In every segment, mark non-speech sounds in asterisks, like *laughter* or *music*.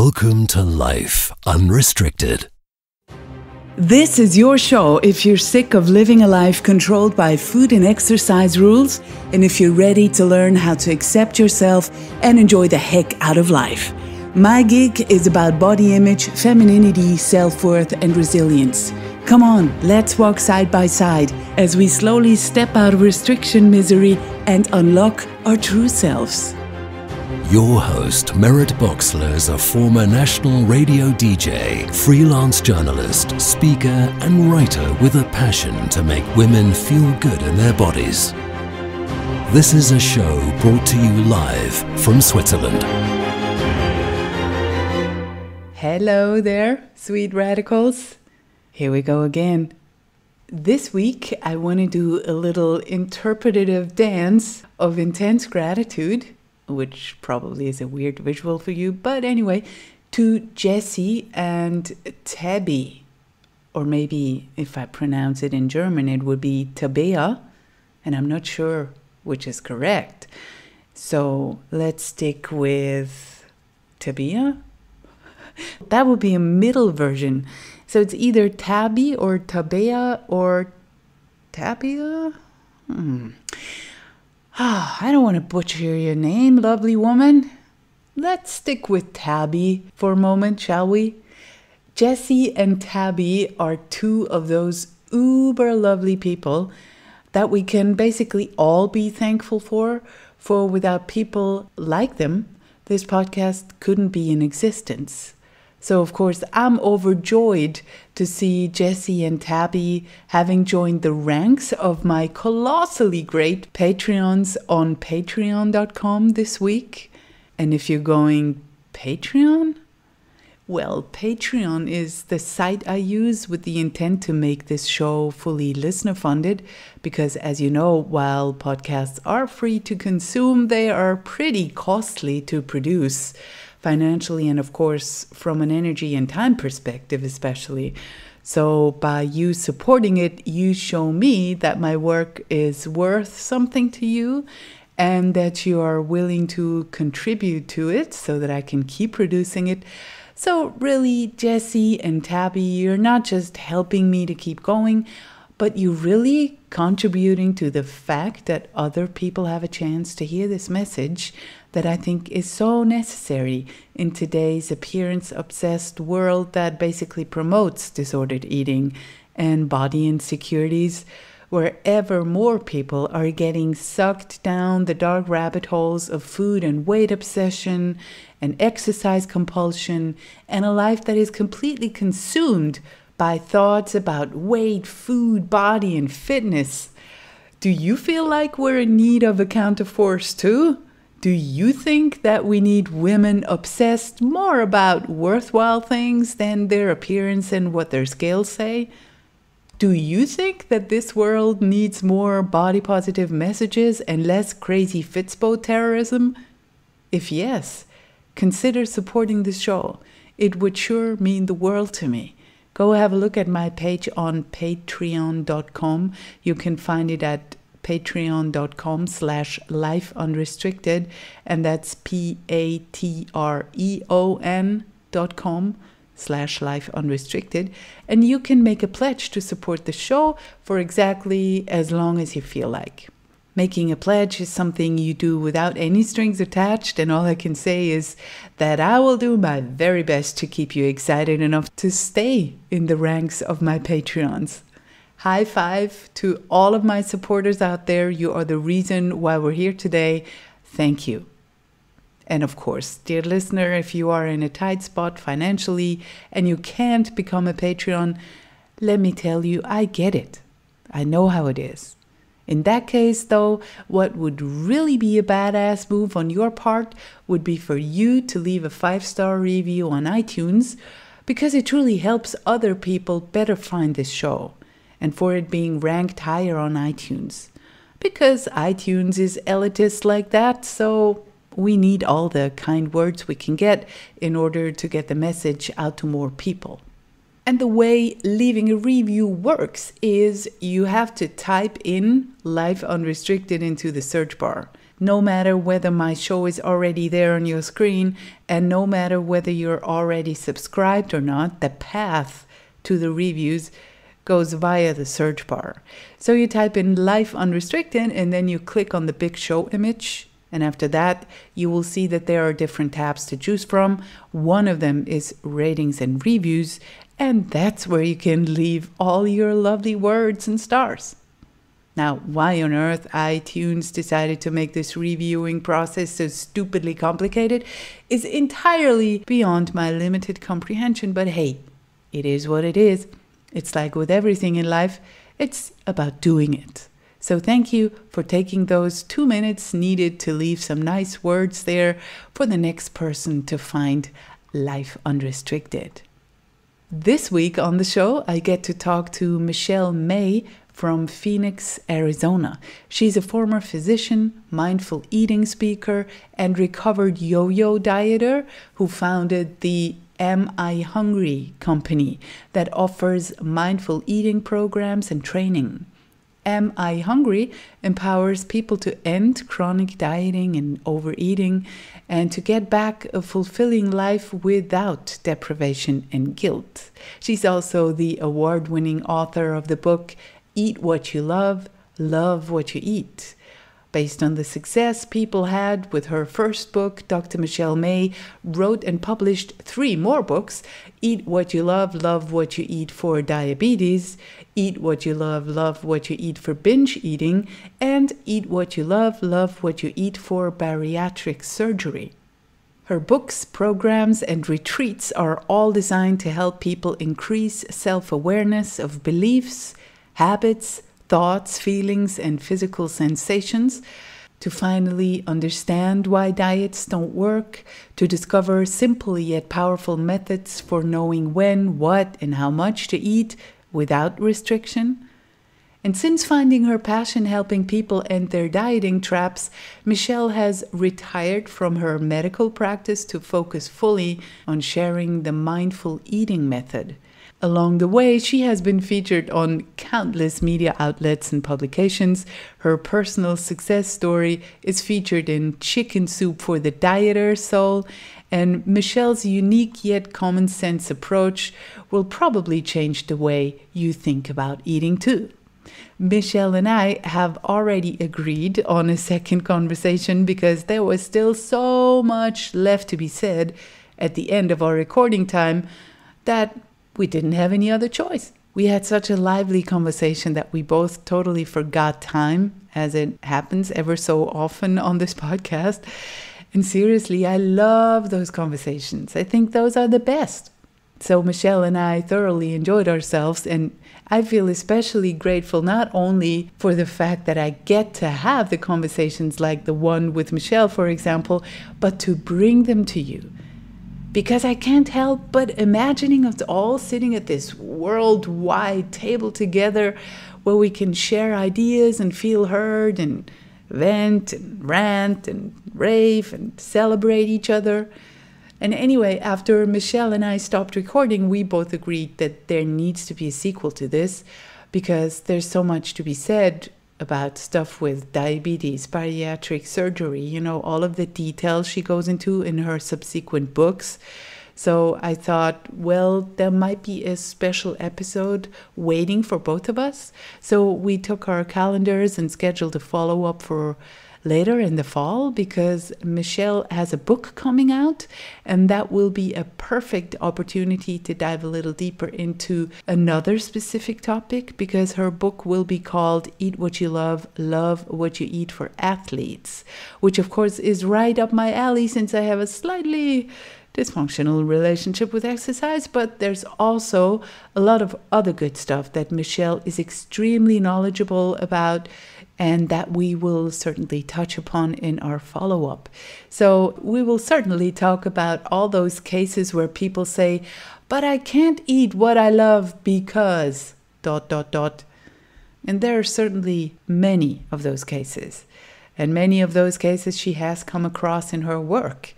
Welcome to Life Unrestricted. This is your show if you're sick of living a life controlled by food and exercise rules, and if you're ready to learn how to accept yourself and enjoy the heck out of life. My gig is about body image, femininity, self worth, and resilience. Come on, let's walk side by side as we slowly step out of restriction misery and unlock our true selves. Your host, Meret Boxler, is a former national radio DJ, freelance journalist, speaker, and writer with a passion to make women feel good in their bodies. This is a show brought to you live from Switzerland. Hello there, sweet radicals. Here we go again. This week, I want to do a little interpretative dance of intense gratitude which probably is a weird visual for you, but anyway, to Jessie and Tabby. Or maybe if I pronounce it in German, it would be Tabea, and I'm not sure which is correct. So let's stick with Tabea. *laughs* That would be a middle version. So it's either Tabby or Tabea or Tabia. Hmm. Ah, I don't want to butcher your name, lovely woman. Let's stick with Tabby for a moment, shall we? Jessie and Tabby are two of those uber lovely people that we can basically all be thankful for, for without people like them, this podcast couldn't be in existence. So, of course, I'm overjoyed to see Jesse and Tabby having joined the ranks of my colossally great Patreons on patreon.com this week. And if you're going Patreon, well, Patreon is the site I use with the intent to make this show fully listener funded because, as you know, while podcasts are free to consume, they are pretty costly to produce financially and, of course, from an energy and time perspective, especially. So, by you supporting it, you show me that my work is worth something to you and that you are willing to contribute to it so that I can keep producing it. So, really, Jesse and Tabby, you're not just helping me to keep going, but you're really contributing to the fact that other people have a chance to hear this message that I think is so necessary in today's appearance obsessed world that basically promotes disordered eating and body insecurities, where ever more people are getting sucked down the dark rabbit holes of food and weight obsession and exercise compulsion and a life that is completely consumed by thoughts about weight, food, body, and fitness. Do you feel like we're in need of a counterforce too? Do you think that we need women obsessed more about worthwhile things than their appearance and what their scales say? Do you think that this world needs more body positive messages and less crazy Fitspo terrorism? If yes, consider supporting this show. It would sure mean the world to me. Go have a look at my page on patreon.com. You can find it at patreon.com slash life unrestricted and that's p-a-t-r-e-o-n dot com slash life unrestricted. And you can make a pledge to support the show for exactly as long as you feel like. Making a pledge is something you do without any strings attached and all i can say is that i will do my very best to keep you excited enough to stay in the ranks of my patreons High five to all of my supporters out there. You are the reason why we're here today. Thank you. And of course, dear listener, if you are in a tight spot financially and you can't become a Patreon, let me tell you, I get it. I know how it is. In that case, though, what would really be a badass move on your part would be for you to leave a five star review on iTunes because it truly helps other people better find this show and for it being ranked higher on iTunes. Because iTunes is elitist like that, so we need all the kind words we can get in order to get the message out to more people. And the way leaving a review works is you have to type in Life Unrestricted into the search bar. no matter whether my show is already there on your screen and no matter whether you're already subscribed or not, the path to the reviews goes via the search bar. So you type in Life Unrestricted and then you click on the big show image. And after that, you will see that there are different tabs to choose from. One of them is ratings and reviews, and that's where you can leave all your lovely words and stars. Now, why on earth iTunes decided to make this reviewing process so stupidly complicated is entirely beyond my limited comprehension, but hey, it is what it is. It's like with everything in life, it's about doing it. So, thank you for taking those two minutes needed to leave some nice words there for the next person to find life unrestricted. This week on the show, I get to talk to Michelle May from Phoenix, Arizona. She's a former physician, mindful eating speaker, and recovered yo yo dieter who founded the Am I Hungry company that offers mindful eating programs and training. Am I Hungry empowers people to end chronic dieting and overeating and to get back a fulfilling life without deprivation and guilt. She's also the award winning author of the book Eat What You Love, Love What You Eat. Based on the success people had with her first book, Dr. Michelle May wrote and published three more books Eat What You Love, Love What You Eat for Diabetes, Eat What You Love, Love What You Eat for Binge Eating, and Eat What You Love, Love What You Eat for Bariatric Surgery. Her books, programs, and retreats are all designed to help people increase self awareness of beliefs habits, thoughts, feelings, and physical sensations, to finally understand why diets don't work, to discover simple yet powerful methods for knowing when, what, and how much to eat without restriction. And since finding her passion helping people end their dieting traps, Michelle has retired from her medical practice to focus fully on sharing the mindful eating method. Along the way, she has been featured on countless media outlets and publications. Her personal success story is featured in Chicken Soup for the Dieter Soul, and Michelle's unique yet common sense approach will probably change the way you think about eating too. Michelle and I have already agreed on a second conversation because there was still so much left to be said at the end of our recording time that we didn't have any other choice. We had such a lively conversation that we both totally forgot time, as it happens ever so often on this *laughs* podcast. And seriously, I love those conversations. I think those are the best. So, Michelle and I thoroughly enjoyed ourselves, and I feel especially grateful not only for the fact that I get to have the conversations like the one with Michelle, for example, but to bring them to you because I can't help but imagining us all sitting at this worldwide table together where we can share ideas and feel heard and vent and rant and rave and celebrate each other. And anyway, after Michelle and I stopped recording, we both agreed that there needs to be a sequel to this because there's so much to be said about stuff with diabetes, bariatric surgery, you know, all of the details she goes into in her subsequent books. So I thought, well, there might be a special episode waiting for both of us. So we took our calendars and scheduled a follow up for later in the fall because Michelle has a book coming out, and that will be a perfect opportunity to dive a little deeper into another specific topic because her book will be called Eat What You Love, Love What You Eat for Athletes, which of course is right up my alley since I have a slightly dysfunctional relationship with exercise, but there's also a lot of other good stuff that Michelle is extremely knowledgeable about and that we will certainly touch upon in our follow up. So, we will certainly talk about all those cases where people say, But I can't eat what I love because dot dot dot. And there are certainly many of those cases. And many of those cases she has come across in her work.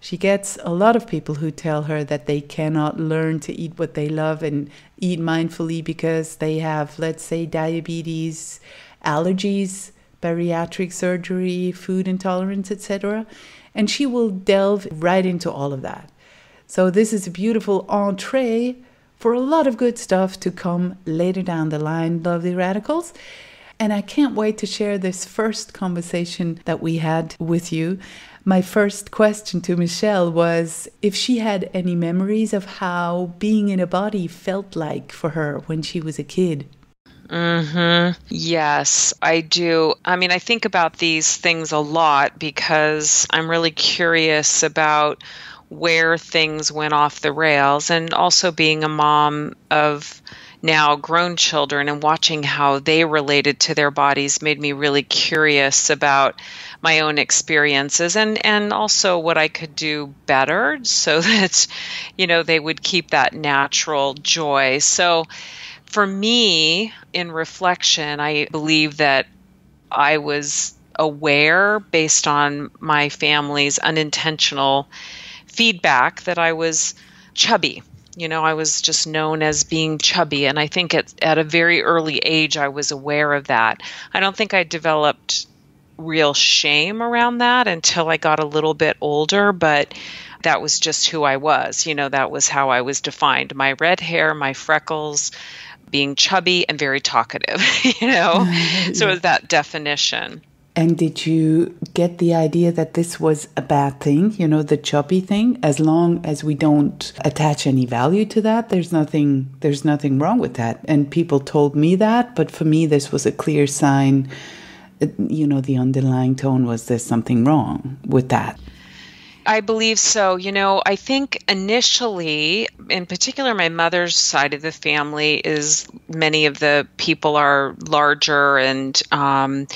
She gets a lot of people who tell her that they cannot learn to eat what they love and eat mindfully because they have, let's say, diabetes allergies, bariatric surgery, food intolerance, etc. And she will delve right into all of that. So, this is a beautiful entree for a lot of good stuff to come later down the line, lovely radicals. And I can't wait to share this first conversation that we had with you. My first question to Michelle was if she had any memories of how being in a body felt like for her when she was a kid. Mhm. Yes, I do. I mean, I think about these things a lot because I'm really curious about where things went off the rails and also being a mom of now grown children and watching how they related to their bodies made me really curious about my own experiences and and also what I could do better so *laughs* that you know they would keep that natural joy. So for me in reflection, I believe that I was aware based on my family's unintentional feedback that I was chubby you know, I was just known as being chubby. And I think at, at a very early age, I was aware of that. I don't think I developed real shame around that until I got a little bit older, but that was just who I was. You know, that was how I was defined my red hair, my freckles, being chubby and very talkative, *laughs* you know? so mm-hmm. it that definition. And did you get the idea that this was a bad thing, you know, the chubby thing? As long as we don't attach any value to that, there's nothing there's nothing wrong with that. And people told me that, but for me this was a clear sign you know, the underlying tone was there's something wrong with that. I believe so. You know, I think initially, in particular, my mother's side of the family is many of the people are larger and um,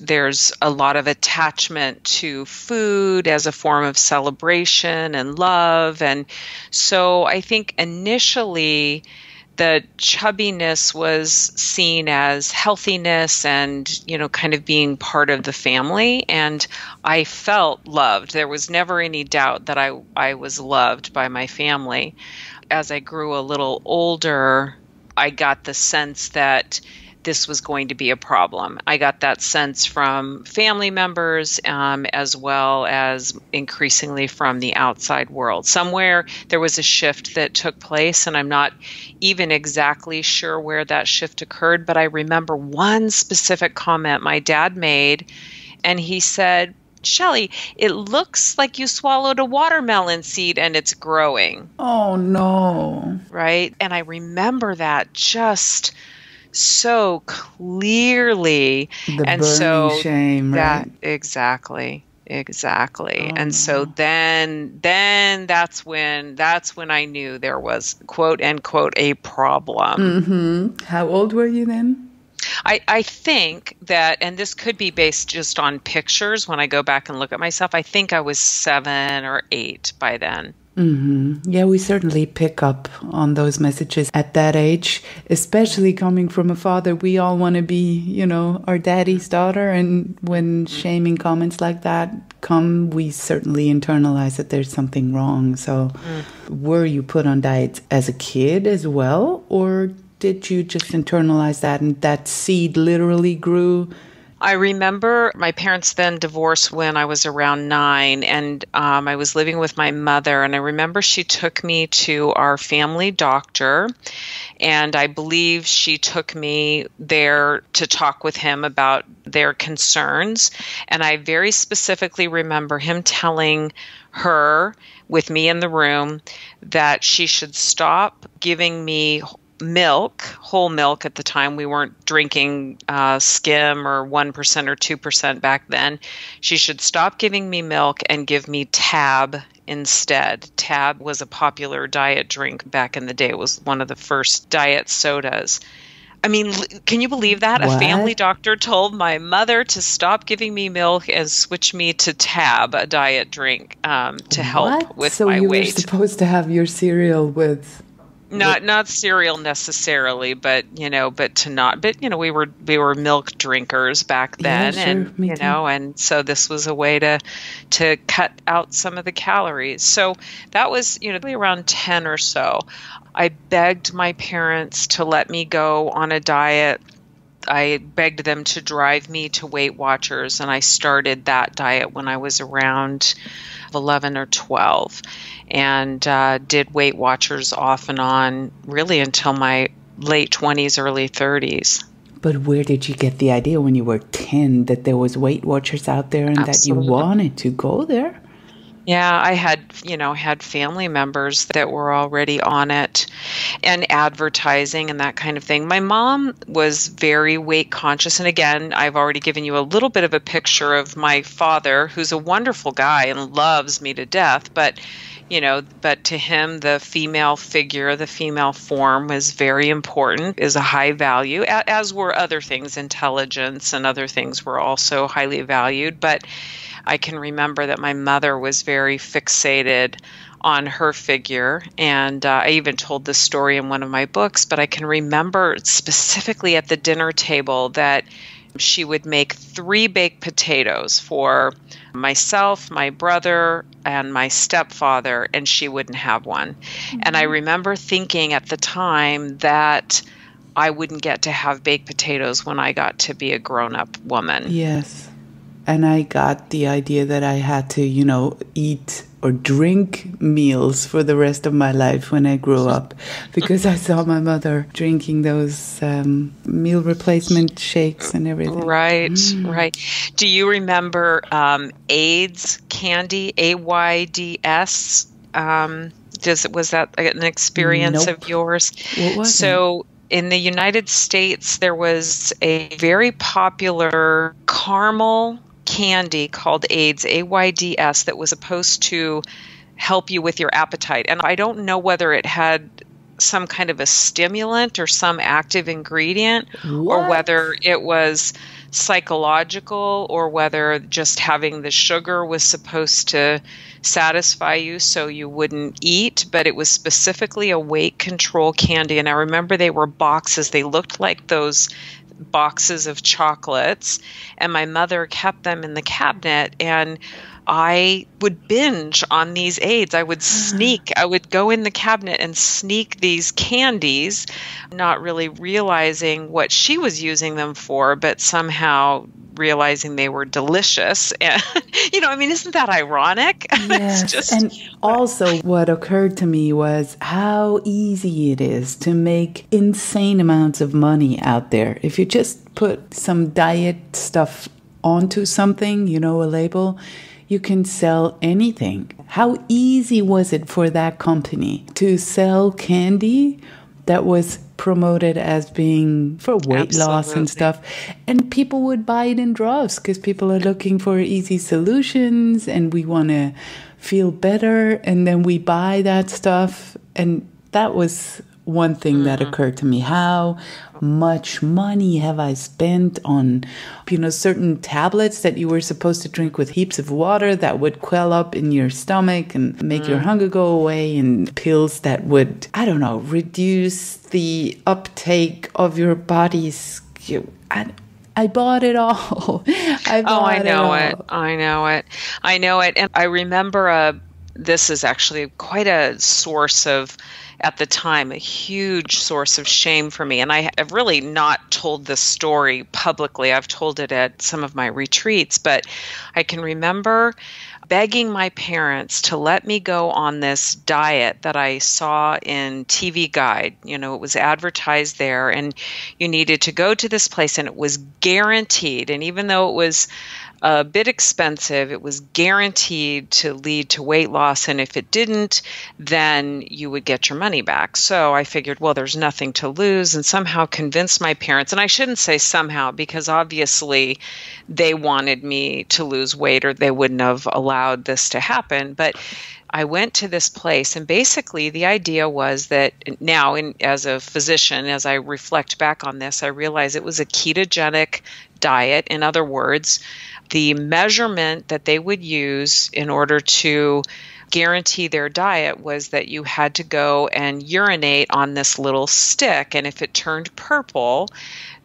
there's a lot of attachment to food as a form of celebration and love. And so I think initially, the chubbiness was seen as healthiness and you know kind of being part of the family. And i felt loved. There was never any doubt that i i was loved by my family. As i grew a little older i got the sense that this was going to be a problem. I got that sense from family members um, as well as increasingly from the outside world. Somewhere there was a shift that took place, and I'm not even exactly sure where that shift occurred, but I remember one specific comment my dad made, and he said, Shelly, it looks like you swallowed a watermelon seed and it's growing. Oh, no. Right? And I remember that just so clearly the and so shame that right? exactly exactly oh. and so then then that's when that's when i knew there was quote unquote a problem mm-hmm. how old were you then I, I think that, and this could be based just on pictures when I go back and look at myself, I think I was seven or eight by then. Mm-hmm. Yeah, we certainly pick up on those messages at that age, especially coming from a father. We all want to be, you know, our daddy's daughter. And when shaming comments like that come, we certainly internalize that there's something wrong. So, mm. were you put on diets as a kid as well? Or did you just internalize that and that seed literally grew? I remember my parents then divorced when I was around nine, and um, I was living with my mother. And I remember she took me to our family doctor, and I believe she took me there to talk with him about their concerns. And I very specifically remember him telling her, with me in the room, that she should stop giving me milk, whole milk at the time. We weren't drinking uh, skim or 1% or 2% back then. She should stop giving me milk and give me tab instead. Tab was a popular diet drink back in the day, it was one of the first diet sodas. I mean, can you believe that? What? A family doctor told my mother to stop giving me milk and switch me to Tab, a diet drink, um, to help what? with so my weight. So you were supposed to have your cereal with not not cereal necessarily, but you know, but to not, but you know, we were we were milk drinkers back then, yeah, sure. and you too. know, and so this was a way to to cut out some of the calories. So that was you know around ten or so. I begged my parents to let me go on a diet I begged them to drive me to Weight Watchers, and I started that diet when I was around 11 or 12 and uh, did Weight Watchers off and on really until my late 20s, early 30s. But where did you get the idea when you were 10 that there was Weight Watchers out there and Absolutely. that you wanted to go there? Yeah, I had, you know, had family members that were already on it and advertising and that kind of thing. My mom was very weight conscious. And again, I've already given you a little bit of a picture of my father, who's a wonderful guy and loves me to death. But, you know, but to him, the female figure, the female form was very important, is a high value, as were other things. Intelligence and other things were also highly valued. But, I can remember that my mother was very fixated on her figure. And uh, I even told this story in one of my books, but I can remember specifically at the dinner table that she would make three baked potatoes for myself, my brother, and my stepfather, and she wouldn't have one. Mm-hmm. And I remember thinking at the time that I wouldn't get to have baked potatoes when I got to be a grown up woman. Yes and I got the idea that I had to, you know, eat or drink meals for the rest of my life when I grew up because I saw my mother drinking those um, meal replacement shakes and everything. Right, mm. right. Do you remember um, Ayds candy, A Y D S? Um, does was that an experience nope. of yours? What was so it? in the United States, there was a very popular caramel candy called Ayds, A Y D S, that was supposed to help you with your appetite. And I don't know whether it had some kind of a stimulant or some active ingredient what? or whether it was psychological or whether just having the sugar was supposed to satisfy you so you wouldn't eat but it was specifically a weight control candy and i remember they were boxes they looked like those boxes of chocolates, and my mother kept them in the cabinet. And I would binge on these Ayds. I would mm-hmm. sneak, I would go in the cabinet and sneak these candies, not really realizing what she was using them for, but somehow realizing they were delicious. *laughs* And, you know, I mean, isn't that ironic? *laughs* Yes. just, and *laughs* also, what occurred to me was how easy it is to make insane amounts of money out there. If you just put some diet stuff onto something, you know, a label, you can sell anything. How easy was it for that company to sell candy that was promoted as being for weight Absolutely. loss and stuff. And people would buy it in droves because people are looking for easy solutions and we want to feel better. And then we buy that stuff. And that was one thing mm-hmm. that occurred to me. How much money have I spent on, you know, certain tablets that you were supposed to drink with heaps of water that would quell up in your stomach and make mm. your hunger go away, and pills that would, I don't know, reduce the uptake of your body's. I, I bought it all. *laughs* I oh, I know it, it, I know it. I know it. And I remember a, this is actually quite a source of at the time a huge source of shame for me. And I have really not told this story publicly. I've told it at some of my retreats, but I can remember begging my parents to let me go on this diet that I saw in TV Guide. You know, it was advertised there, and you needed to go to this place, and it was guaranteed. And even though it was a bit expensive. It was guaranteed to lead to weight loss. And if it didn't, then you would get your money back. So I figured, well, there's nothing to lose, and somehow convinced my parents. And I shouldn't say somehow, because obviously they wanted me to lose weight or they wouldn't have allowed this to happen. But I went to this place, and basically the idea was that now, in, as a physician, as I reflect back on this, I realize it was a ketogenic diet. In other words, the measurement that they would use in order to guarantee their diet was that you had to go and urinate on this little stick. And if it turned purple,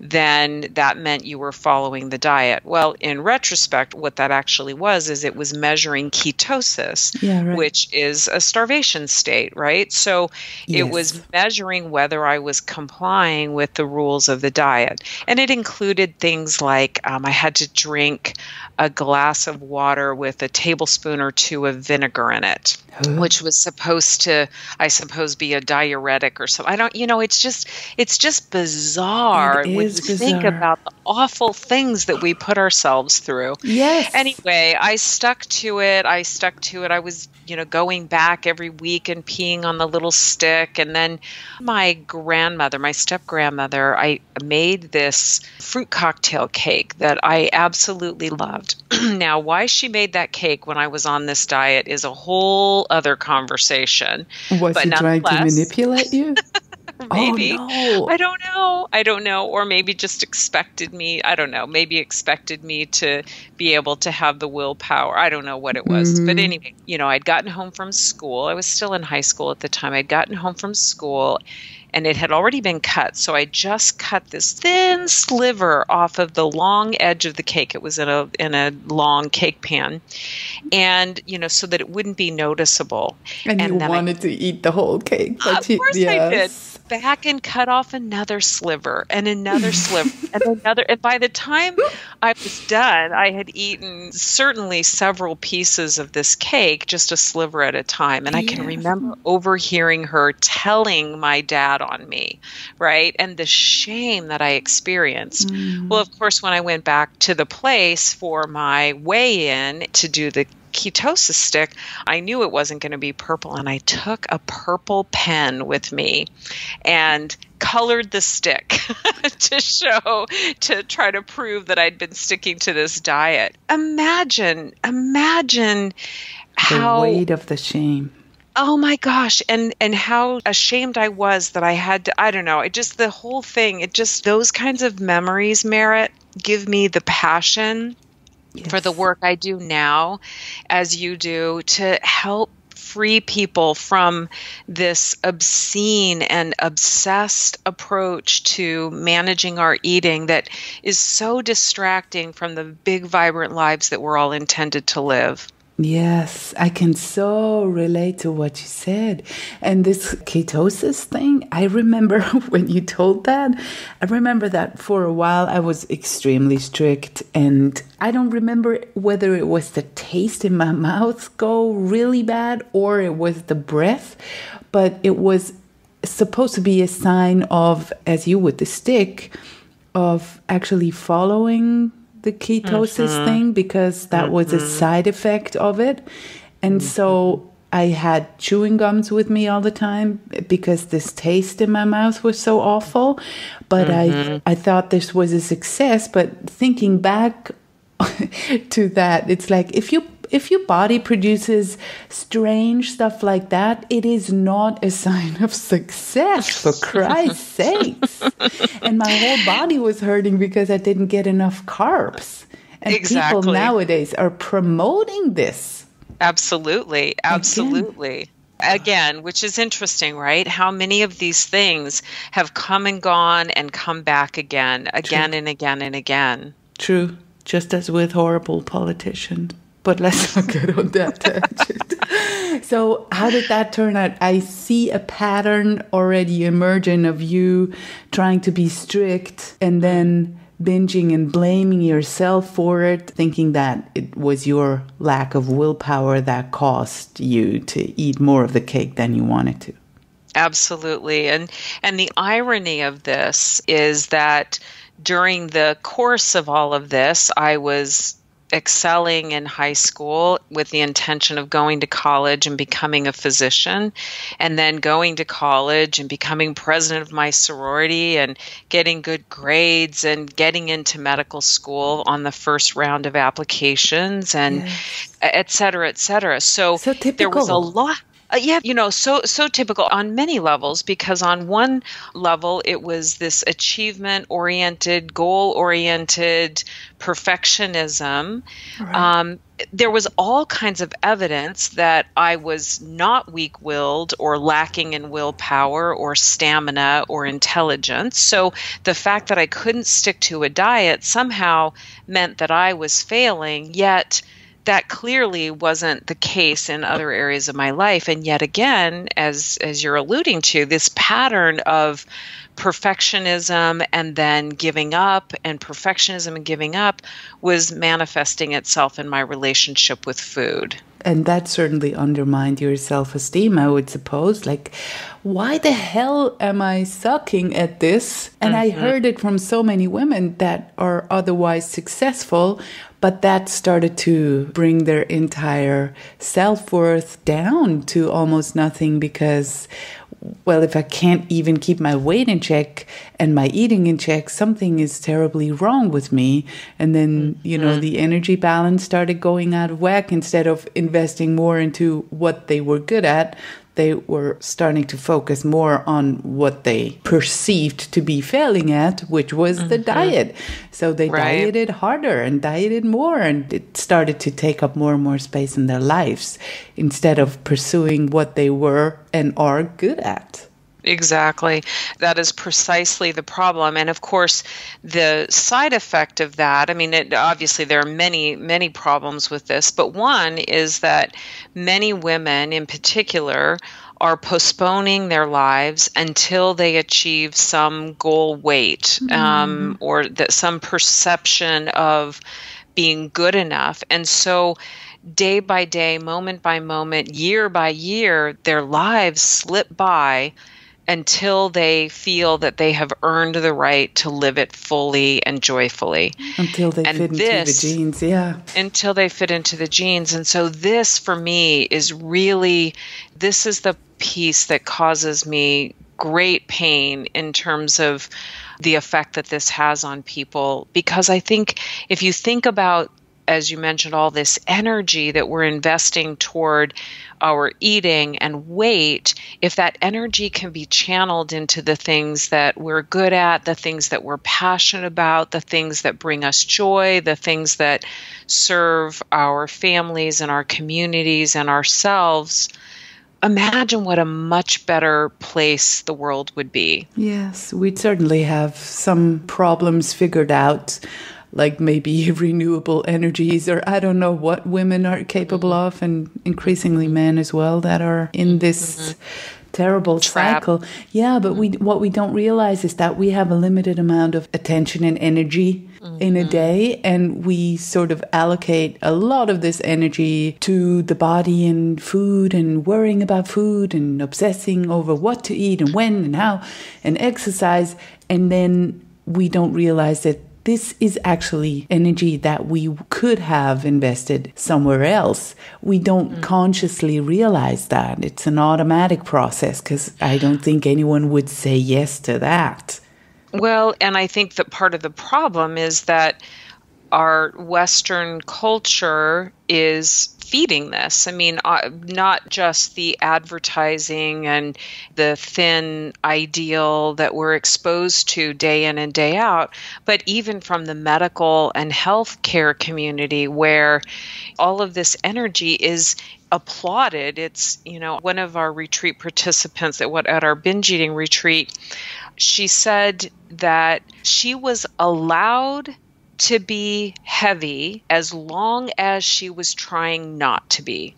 then that meant you were following the diet. Well, in retrospect, what that actually was is it was measuring ketosis, yeah, right. which is a starvation state, right? So yes. it was measuring whether I was complying with the rules of the diet. And it included things like um, I had to drink a glass of water with a tablespoon or two of vinegar in it, which was supposed to, I suppose, be a diuretic or something. I don't, you know, it's just, it's just bizarre it bizarre. think about the awful things that we put ourselves through. Yes. Anyway, I stuck to it. I stuck to it. I was you know, going back every week and peeing on the little stick. And then my grandmother, my step grandmother, I made this fruit cocktail cake that I absolutely loved. *clears throat* now, why she made that cake when I was on this diet is a whole other conversation. Was but she trying to manipulate you? *laughs* *laughs* maybe. Oh, no. I don't know. I don't know. Or maybe just expected me. I don't know. Maybe expected me to be able to have the willpower. I don't know what it was. Mm-hmm. But anyway, you know, I'd gotten home from school. I was still in high school at the time. I'd gotten home from school and it had already been cut. So I just cut this thin sliver off of the long edge of the cake. It was in a in a long cake pan, and you know, so that it wouldn't be noticeable. And, and you wanted I, to eat the whole cake. But of course yes. I did back and cut off another sliver and another *laughs* sliver and another. And by the time I was done, I had eaten certainly several pieces of this cake, just a sliver at a time. And I can remember overhearing her telling my dad on me, right? And the shame that I experienced. Mm. Well, of course, when I went back to the place for my weigh in to do the ketosis stick, I knew it wasn't going to be purple. And I took a purple pen with me and colored the stick *laughs* to show, to try to prove that I'd been sticking to this diet. Imagine, imagine how. The weight of the shame oh my gosh and and how ashamed i was that i had to i don't know it just the whole thing it just those kinds of memories Meret give me the passion yes. for the work I do now, as you do, to help free people from this obscene and obsessed approach to managing our eating that is so distracting from the big, vibrant lives that we're all intended to live. Yes, I can so relate to what you said. And this ketosis thing, I remember *laughs* when you told that, I remember that for a while I was extremely strict. And I don't remember whether it was the taste in my *laughs* mouth go really bad or it was the breath, but it was supposed to be a sign of, as you with the stick, of actually following the ketosis mm-hmm. thing because that mm-hmm. was a mm-hmm. side effect of it. And mm-hmm. so I had chewing gums with me all the time because this taste in my mouth was so awful. But I mm-hmm. I thought this was a success. But thinking back *laughs* to that, it's like if you if your body produces strange stuff like that, it is not a sign of success, for *laughs* Christ's sakes. And my whole body was hurting because I didn't get enough carbs. And exactly. people nowadays are promoting this. Absolutely. Absolutely. Again. Again, which is interesting, right? How many of these things have come and gone and come back again, again True. and again and again. True. Just as with horrible politicians but let's not get on that tangent. so, how did that turn out? I see a pattern already emerging of you trying to be strict and then binging and blaming yourself for it, thinking that it was your lack of willpower that caused you to eat more of the cake than you wanted to. Absolutely. And and the irony of this is that during the course of all of this, I was excelling in high school with the intention of going to college and becoming a physician, and then going to college and becoming president of my sorority and getting good grades and getting into medical school on the first round of applications and yes. et cetera, et cetera. So, so there was a lot Uh, yeah, you know, so so typical on many levels because on one level it was this achievement oriented, goal oriented perfectionism. Right. Um, there was all kinds of evidence that I was not weak willed or lacking in willpower or stamina or intelligence. So the fact that I couldn't stick to a diet somehow meant that I was failing, yet that clearly wasn't the case in other areas of my life. And yet again as as you're alluding to this pattern of perfectionism and then giving up and perfectionism and giving up was manifesting itself in my relationship with food and that certainly undermined your self-esteem i would suppose like why the hell am i sucking at this and mm-hmm. i heard it from so many women that are otherwise successful but that started to bring their entire self worth down to almost nothing because, well, if I can't even keep my weight in check and my eating in check, something is terribly wrong with me. And then, you know, mm-hmm. the energy balance started going out of whack instead of investing more into what they were good at they were starting to focus more on what they perceived to be failing at, which was mm-hmm. the diet. So they right. dieted harder and dieted more, and it started to take up more and more space in their lives instead of pursuing what they were and are good at. Exactly. That is precisely the problem. And of course, the side effect of that, I mean, it, obviously, there are many, many problems with this, but one is that many women in particular are postponing their lives until they achieve some goal weight mm. um, or that some perception of being good enough. And so, day by day, moment by moment, year by year, their lives slip by until they feel that they have earned the right to live it fully and joyfully. Until they and fit this, into the jeans, yeah. Until they fit into the jeans. And so this for me is really this is the piece that causes me great pain in terms of the effect that this has on people because I think if you think about as you mentioned all this energy that we're investing toward our eating and weight, if that energy can be channeled into the things that we're good at, the things that we're passionate about, the things that bring us joy, the things that serve our families and our communities and ourselves, imagine what a much better place the world would be. Yes, we'd certainly have some problems figured out like maybe *laughs* renewable energies or I don't know what women are capable mm-hmm. of and increasingly men as well that are in this mm-hmm. terrible Trap. cycle. Yeah, but we what we don't realize is that we have a limited amount of attention and energy mm-hmm. in a mm-hmm. day and we sort of allocate a lot of this energy to the body and food and worrying about food and obsessing over what to eat and when and how and exercise and then we don't realize that this is actually energy that we could have invested somewhere else. We don't mm. consciously realize that. It's an automatic process because I don't think anyone would say yes to that. Well, and I think that part of the problem is that our Western culture is feeding this. I mean, uh, not just the advertising and the thin ideal that we're exposed to day in and day out, but even from the medical and healthcare community where all of this energy is applauded. It's, you know, one of our retreat participants at what at our binge eating retreat, she said that she was allowed to be heavy as long as she was trying not to be.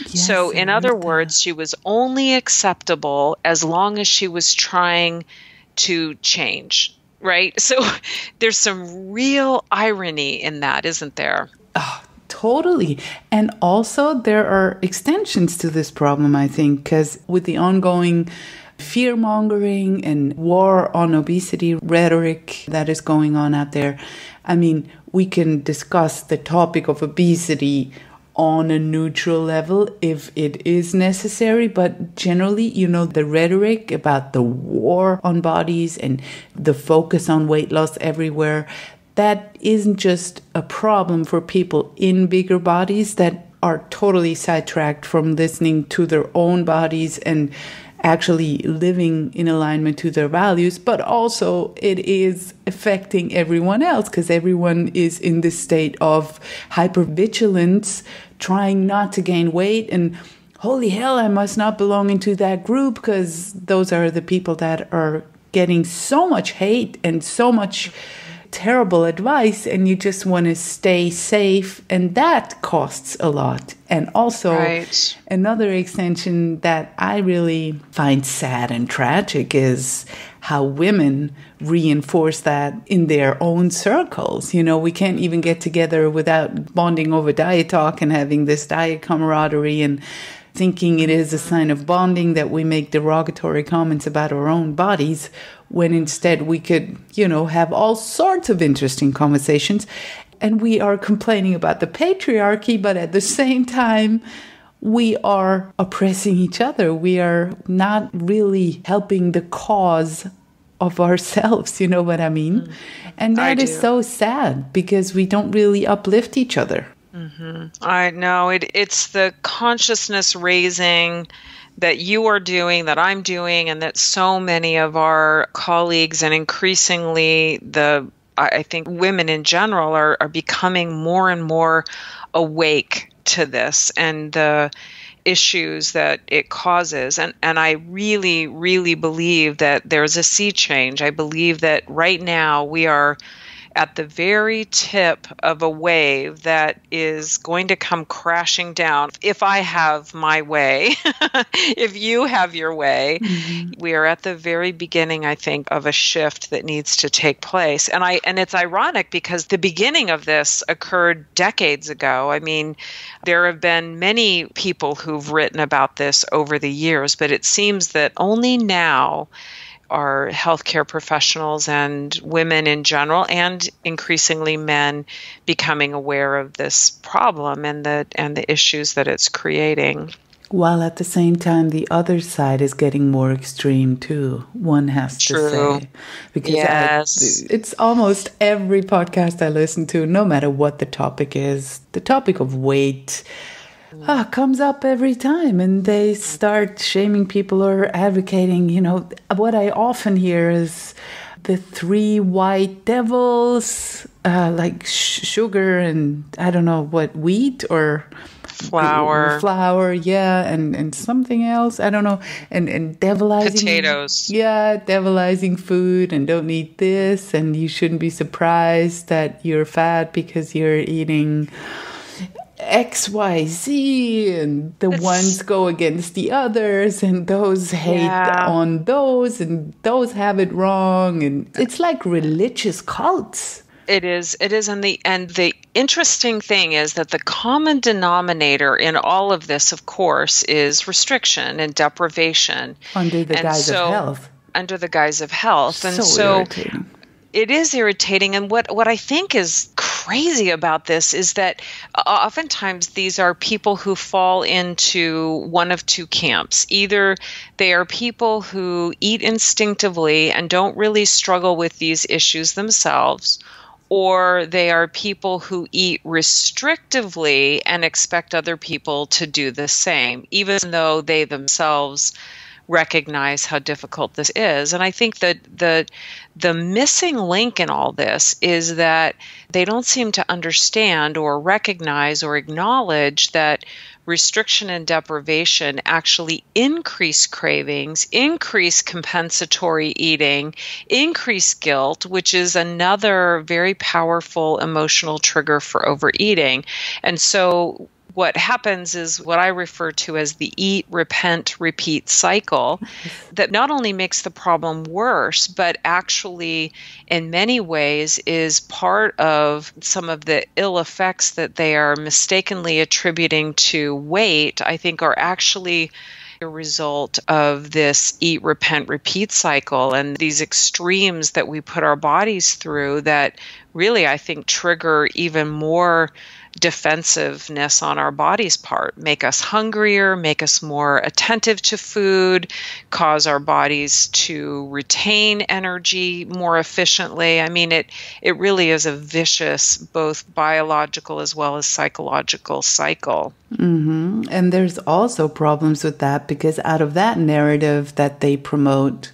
Yes, so, in other words, she was only acceptable as long as she was trying to change, right? *laughs* So, there's some real irony in that, isn't there? Oh, totally. And also, there are extensions to this problem, I think, because with the ongoing fear mongering and war on obesity rhetoric that is going on out there, I mean, we can discuss the topic of obesity on a neutral level if it is necessary. But generally, you know, the rhetoric about the war on bodies and the focus on weight loss everywhere, that isn't just a problem for people in bigger bodies. That are totally sidetracked from listening to their own bodies and actually living in alignment to their values, but also it is affecting everyone else because everyone is in this state of hypervigilance, trying not to gain weight and holy hell, I must not belong into that group because those are the people that are getting so much hate and so much terrible advice and you just want to stay safe and that costs a lot. And also right. another extension that i really find sad and tragic is how women reinforce that in their own circles. You know we can't even get together without bonding over diet talk and having this diet camaraderie and thinking it is a sign of bonding that we make derogatory comments about our own bodies when instead we could, you know, have all sorts of interesting conversations. And we are complaining about the patriarchy, but at the same time, we are oppressing each other. We are not really helping the cause of ourselves, *laughs* you know what I mean? Mm, and that is so sad because we don't really uplift each other. Mm-hmm. I know it. It's the consciousness raising that you are doing, that I'm doing, and that so many of our colleagues and increasingly the I think women in general are, are becoming more and more awake to this and the issues that it causes. And, and I really, really believe that there's a sea change. I believe that right now we are at the very tip of a wave that is going to come crashing down. If I have my way, *laughs* if you have your way, mm-hmm. we are at the very beginning, I think, of a shift that needs to take place. And I and it's ironic because the beginning of this occurred decades ago. I mean, there have been many people who've written about this over the years, but it seems that only now are healthcare professionals and women in general, and increasingly men becoming aware of this problem and the and the issues that it's creating. While at the same time, the other side is getting more extreme too. One has True. to say, because yes. I, it's almost every podcast I listen to, no matter what the topic is, the topic of weight ah, comes up every time and they start shaming people or advocating you know. What i often hear is the three white devils uh, like sh- sugar and i don't know what wheat or flour. Flour yeah and and something else i don't know and and devilizing potatoes. Yeah devilizing food and don't eat this and you shouldn't be surprised that you're fat because you're eating XYZ and the it's, ones go against the others and those hate yeah. on those and those have it wrong and it's like religious cults. It is. It is, and the and the interesting thing is that the common denominator in all of this, of course, is restriction and deprivation under the and guise so, of health. Under the guise of health, and so, so it is irritating. And what what i think is crazy about this is that uh, oftentimes these are people who fall into one of two camps. Either they are people who eat instinctively and don't really struggle with these issues themselves or they are people who eat restrictively and expect other people to do the same even though they themselves recognize how difficult this is. And I think that the the missing link in all this is that they don't seem to understand or recognize or acknowledge that restriction and deprivation actually increase cravings, increase compensatory eating, increase guilt, which is another very powerful emotional trigger for overeating. And so what happens is what I refer to as the eat, repent, repeat cycle that not only makes the problem worse, but actually, in many ways, is part of some of the ill effects that they are mistakenly attributing to weight, I think are actually a result of this eat, repent, repeat cycle and these extremes that we put our bodies through that really, I think, trigger even more defensiveness on our body's part, make us hungrier, make us more attentive to food, cause our bodies to retain energy more efficiently. I mean, it it really is a vicious, both biological as well as psychological cycle. Mm-hmm. And there's also problems with that because out of that narrative that they promote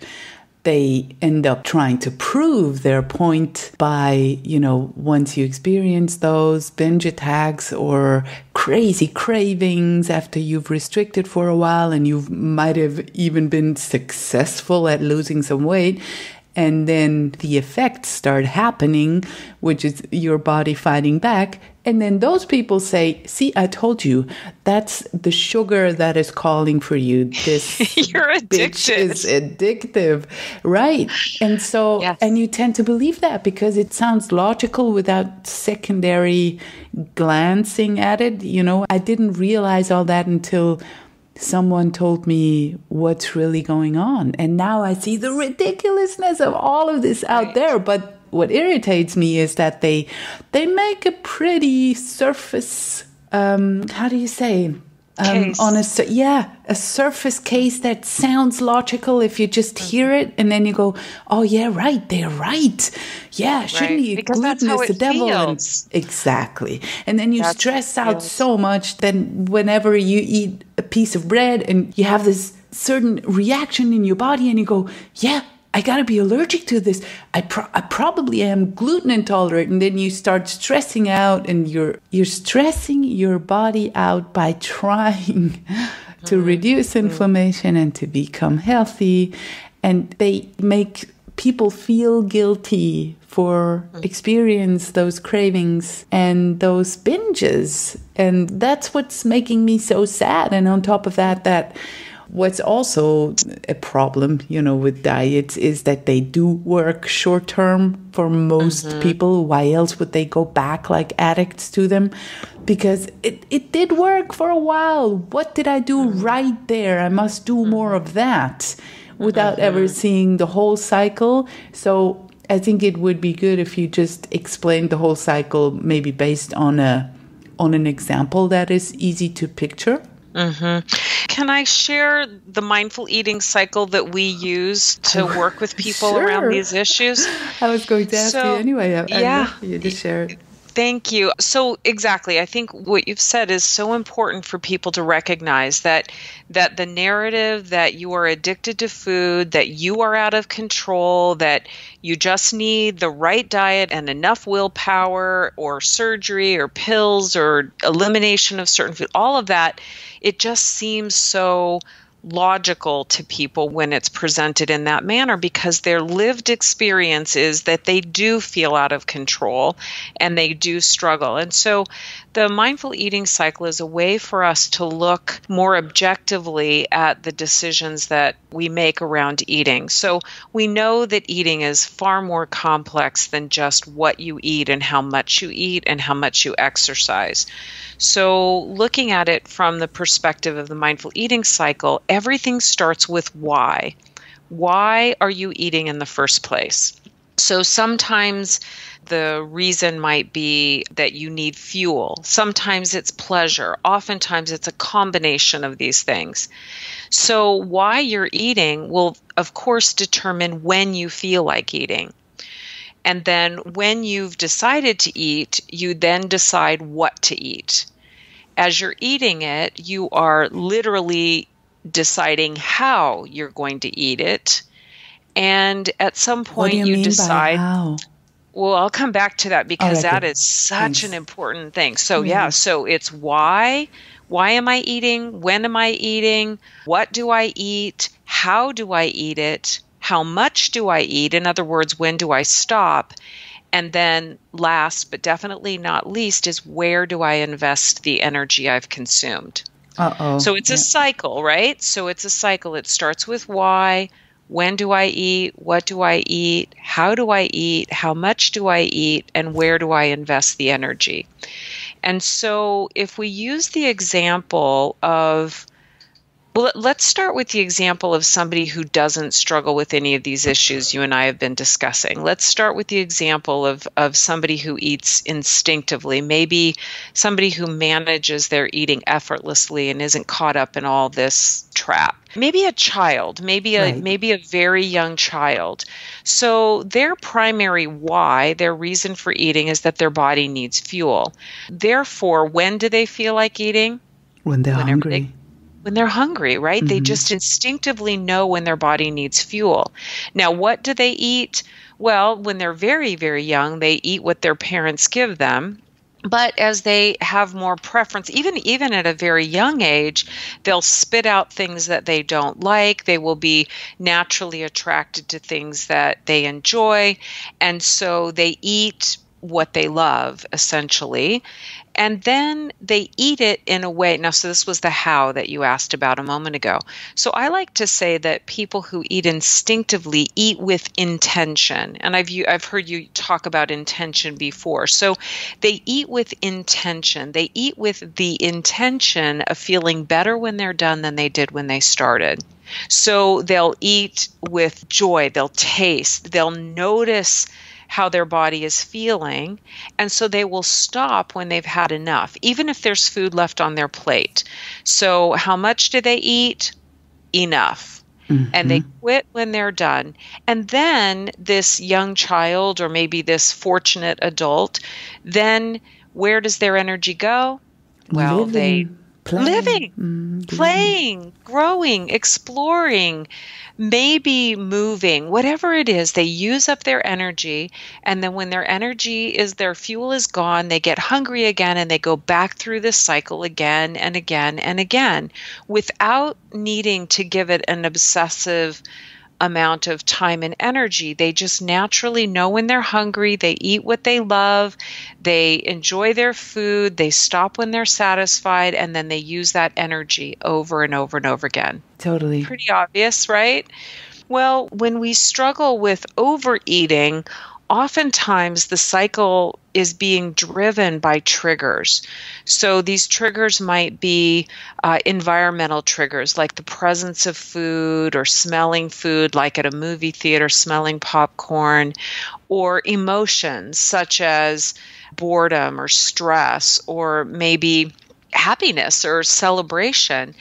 they end up trying to prove their point by, you know, once you experience those binge attacks or crazy cravings after you've restricted for a while and you might have even been successful at losing some weight and then the effects start happening, which is your body fighting back. And then those people say, See, I told you, that's the sugar that is calling for you. This *laughs* You're addicted. is addictive. Right. And so, yes. and you tend to believe that because it sounds logical without secondary glancing at it. You know, I didn't realize all that until someone told me what's really going on. And now I see the ridiculousness of all of this out right. there. But what irritates me is that they they make a pretty surface um, how do you say um, on a yeah a surface case that sounds logical if you just mm-hmm. hear it and then you go oh yeah right they're right yeah shouldn't right. because gluten is the devil and, exactly and then you that's stress out so much then whenever you eat a piece of bread and you have this certain reaction in your body and you go yeah I gotta be allergic to this. I, pro- I probably am gluten intolerant, and then you start stressing out, and you're you're stressing your body out by *laughs* trying to mm-hmm. reduce mm-hmm. inflammation and to become healthy, and they make people feel guilty for mm. experience those cravings and those binges and that's what's making me so sad and on top of that that What's also a problem, you know, with diets is that they do work short term for most mm-hmm. people. Why else would they go back like addicts to them? Because it, it did work for a while. What did I do mm-hmm. right there? I must do mm-hmm. more of that without mm-hmm. ever seeing the whole cycle. So I think it would be good if you just explain the whole cycle, maybe based on a on an example that is easy to picture. Mm-hmm. Can I share the mindful eating cycle that we use to work with people sure. around these issues? *laughs* I was going to ask so, you anyway. I, yeah, I you to share it. Thank you. So exactly, I think what you've said is so important for people to recognize that that the narrative that you are addicted to food, that you are out of control, that you just need the right diet and enough willpower or surgery or pills or elimination of certain food, all of that, it just seems so logical to people when it's presented in that manner because their lived experience is that they do feel out of control and they do struggle. And so the mindful eating cycle is a way for us to look more objectively at the decisions that we make around eating. So we know that eating is far more complex than just what you eat and how much you eat and how much you exercise. So, looking at it from the perspective of the mindful eating cycle, everything starts with why. Why are you eating in the first place? So, sometimes the reason might be that you need fuel. Sometimes it's pleasure. Oftentimes it's a combination of these things. So, why you're eating will, of course, determine when you feel like eating. And then when you've decided to eat, you then decide what to eat. As you're eating it, you are literally deciding how you're going to eat it. And at some point, you, you decide. how? Well, I'll come back to that because that is such Thanks. an important thing. So, mm-hmm. yeah, so it's why. Why am I eating? When am I eating? What do I eat? How do I eat it? How much do I eat? In other words, when do I stop? And then, last but definitely not least, is where do I invest the energy I've consumed? Uh-oh. So it's yeah. a cycle, right? So it's a cycle. It starts with why, when do I eat, what do I eat, how do I eat, how much do I eat, and where do I invest the energy. And so if we use the example of Well, let's start with the example of somebody who doesn't struggle with any of these issues you and I have been discussing. Let's start with the example of, of somebody who eats instinctively, maybe somebody who manages their eating effortlessly and isn't caught up in all this trap. Maybe a child, maybe a right. maybe a very young child. So their primary why, their reason for eating is that their body needs fuel. Therefore, when do they feel like eating? When they're Whenever hungry. They, when they're hungry, right? Mm-hmm. They just instinctively know when their body needs fuel. Now, what do they eat? Well, when they're very, very young, they eat what their parents give them. But as they have more preference, even even at a very young age, they'll spit out things that they don't like. They will be naturally attracted to things that they enjoy, and so they eat what they love essentially and then they eat it in a way now so this was the how that you asked about a moment ago. So i like to say that people who eat instinctively eat with intention. And i've i've heard you talk about intention before. So they eat with intention. They eat with the intention of feeling better when they're done than they did when they started. So they'll eat with joy. They'll taste. They'll notice how their body is feeling. And so they will stop when they've had enough, even if there's food left on their plate. So, how much do they eat? Enough. Mm-hmm. And they quit when they're done. And then this young child, or maybe this fortunate adult, then where does their energy go? Well, living, they playing. living, mm-hmm. playing, growing, exploring, maybe moving, whatever it is, they use up their energy. And then when their energy is, their fuel is gone, they get hungry again and they go back through this cycle again and again and again without needing to give it an obsessive amount of time and energy. They just naturally know when they're hungry, they eat what they love, they enjoy their food, they stop when they're satisfied, and then they use that energy over and over and over again. Totally. Pretty obvious, right? Well, when we struggle with overeating, oftentimes the cycle is being driven by triggers. So these triggers might be uh, environmental triggers, like the presence of food or smelling food, like at a movie theater, smelling popcorn, or emotions such as boredom or stress, or maybe happiness or celebration.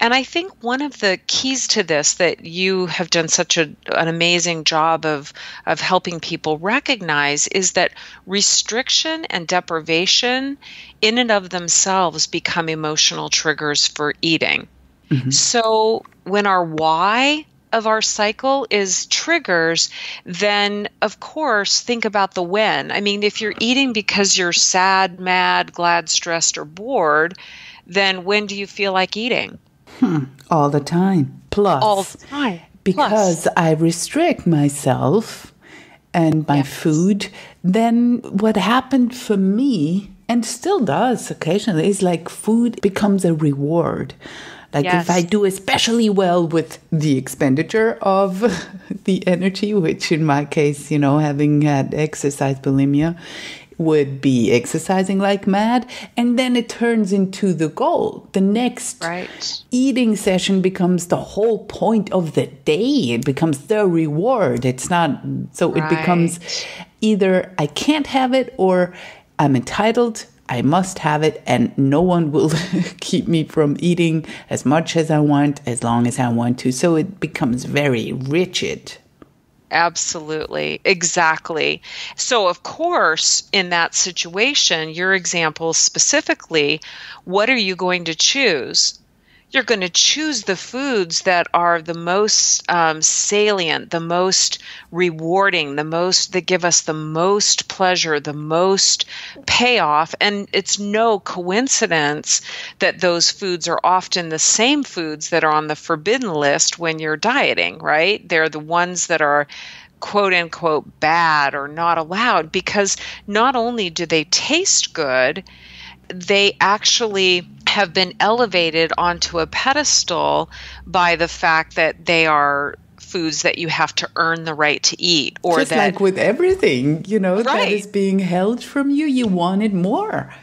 And I think one of the keys to this that you have done such a, an amazing job of, of helping people recognize is that restriction and deprivation, in and of themselves, become emotional triggers for eating. Mm-hmm. So when our why of our cycle is triggers, then of course think about the when. I mean, if you're eating because you're sad, mad, glad, stressed, or bored, then when do you feel like eating? Hmm, all the time. Plus, all the time. Because Plus. I restrict myself and my yes. food, then what happened for me, and still does occasionally, is like food becomes a reward. Like yes. if I do especially well with the expenditure of *laughs* the energy, which in my case, you know, having had exercise bulimia, would be exercising like mad and then it turns into the goal the next right. eating session becomes the whole point of the day it becomes the reward it's not so right. it becomes either i can't have it or i'm entitled I must have it, and no one will *laughs* keep me from eating as much as I want, as long as I want to. So it becomes very rigid. Absolutely. Exactly. So, of course, in that situation, your example specifically, what are you going to choose? You're going to choose the foods that are the most um, salient, the most rewarding, the most that give us the most pleasure, the most payoff. And it's no coincidence that those foods are often the same foods that are on the forbidden list when you're dieting, right? They're the ones that are quote unquote bad or not allowed because not only do they taste good, they actually have been elevated onto a pedestal by the fact that they are foods that you have to earn the right to eat or Just that like with everything you know right. that is being held from you you want it more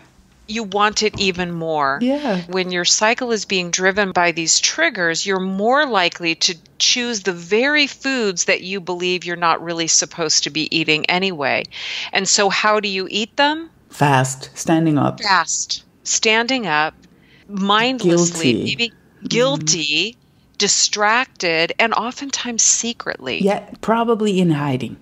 you want it even more. Yeah. When your cycle is being driven by these triggers, you're more likely to choose the very foods that you believe you're not really supposed to be eating anyway. And so, how do you eat them? Fast, standing up. Fast, standing up, mindlessly, Guilty. maybe guilty, mm-hmm. distracted, and oftentimes secretly Yeah, probably in hiding.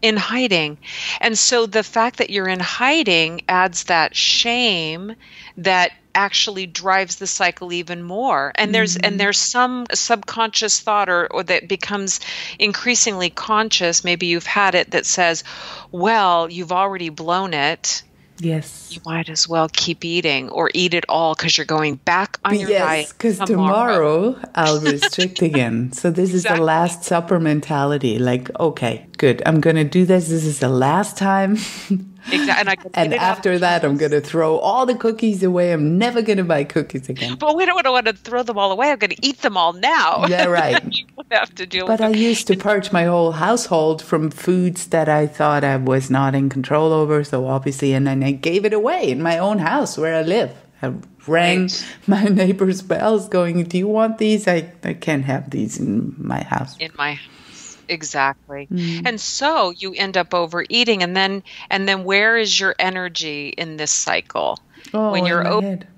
in hiding. And so the fact that you're in hiding adds that shame that actually drives the cycle even more. And there's and mm-hmm. there's some subconscious thought or, or that becomes increasingly conscious, maybe you've had it that says, well, you've already blown it. Yes. You might as well keep eating or eat it all because you're going back on your yes, diet. because tomorrow *laughs* I'll restrict again. So this is the last supper mentality. Like, okay, good. I'm gonna do this. This is the last time. *laughs* Exactly. And, I and get it out after that, I'm gonna throw all the cookies away. I'm never gonna buy cookies again. But we don't want to throw them all away. I'm going to eat them all now. Yeah, *laughs* right. have to deal But I used to purge my whole household from foods that I thought I was not in control over. So obviously, and then I gave it away in my own house where I live. I rang Right. *laughs* my neighbor's bells, going, "Do you want these? I I can't have these in my house." in my house exactly Mm-hmm. and so you end up overeating and then and then where is your energy in this cycle Oh, when you're in my o- head.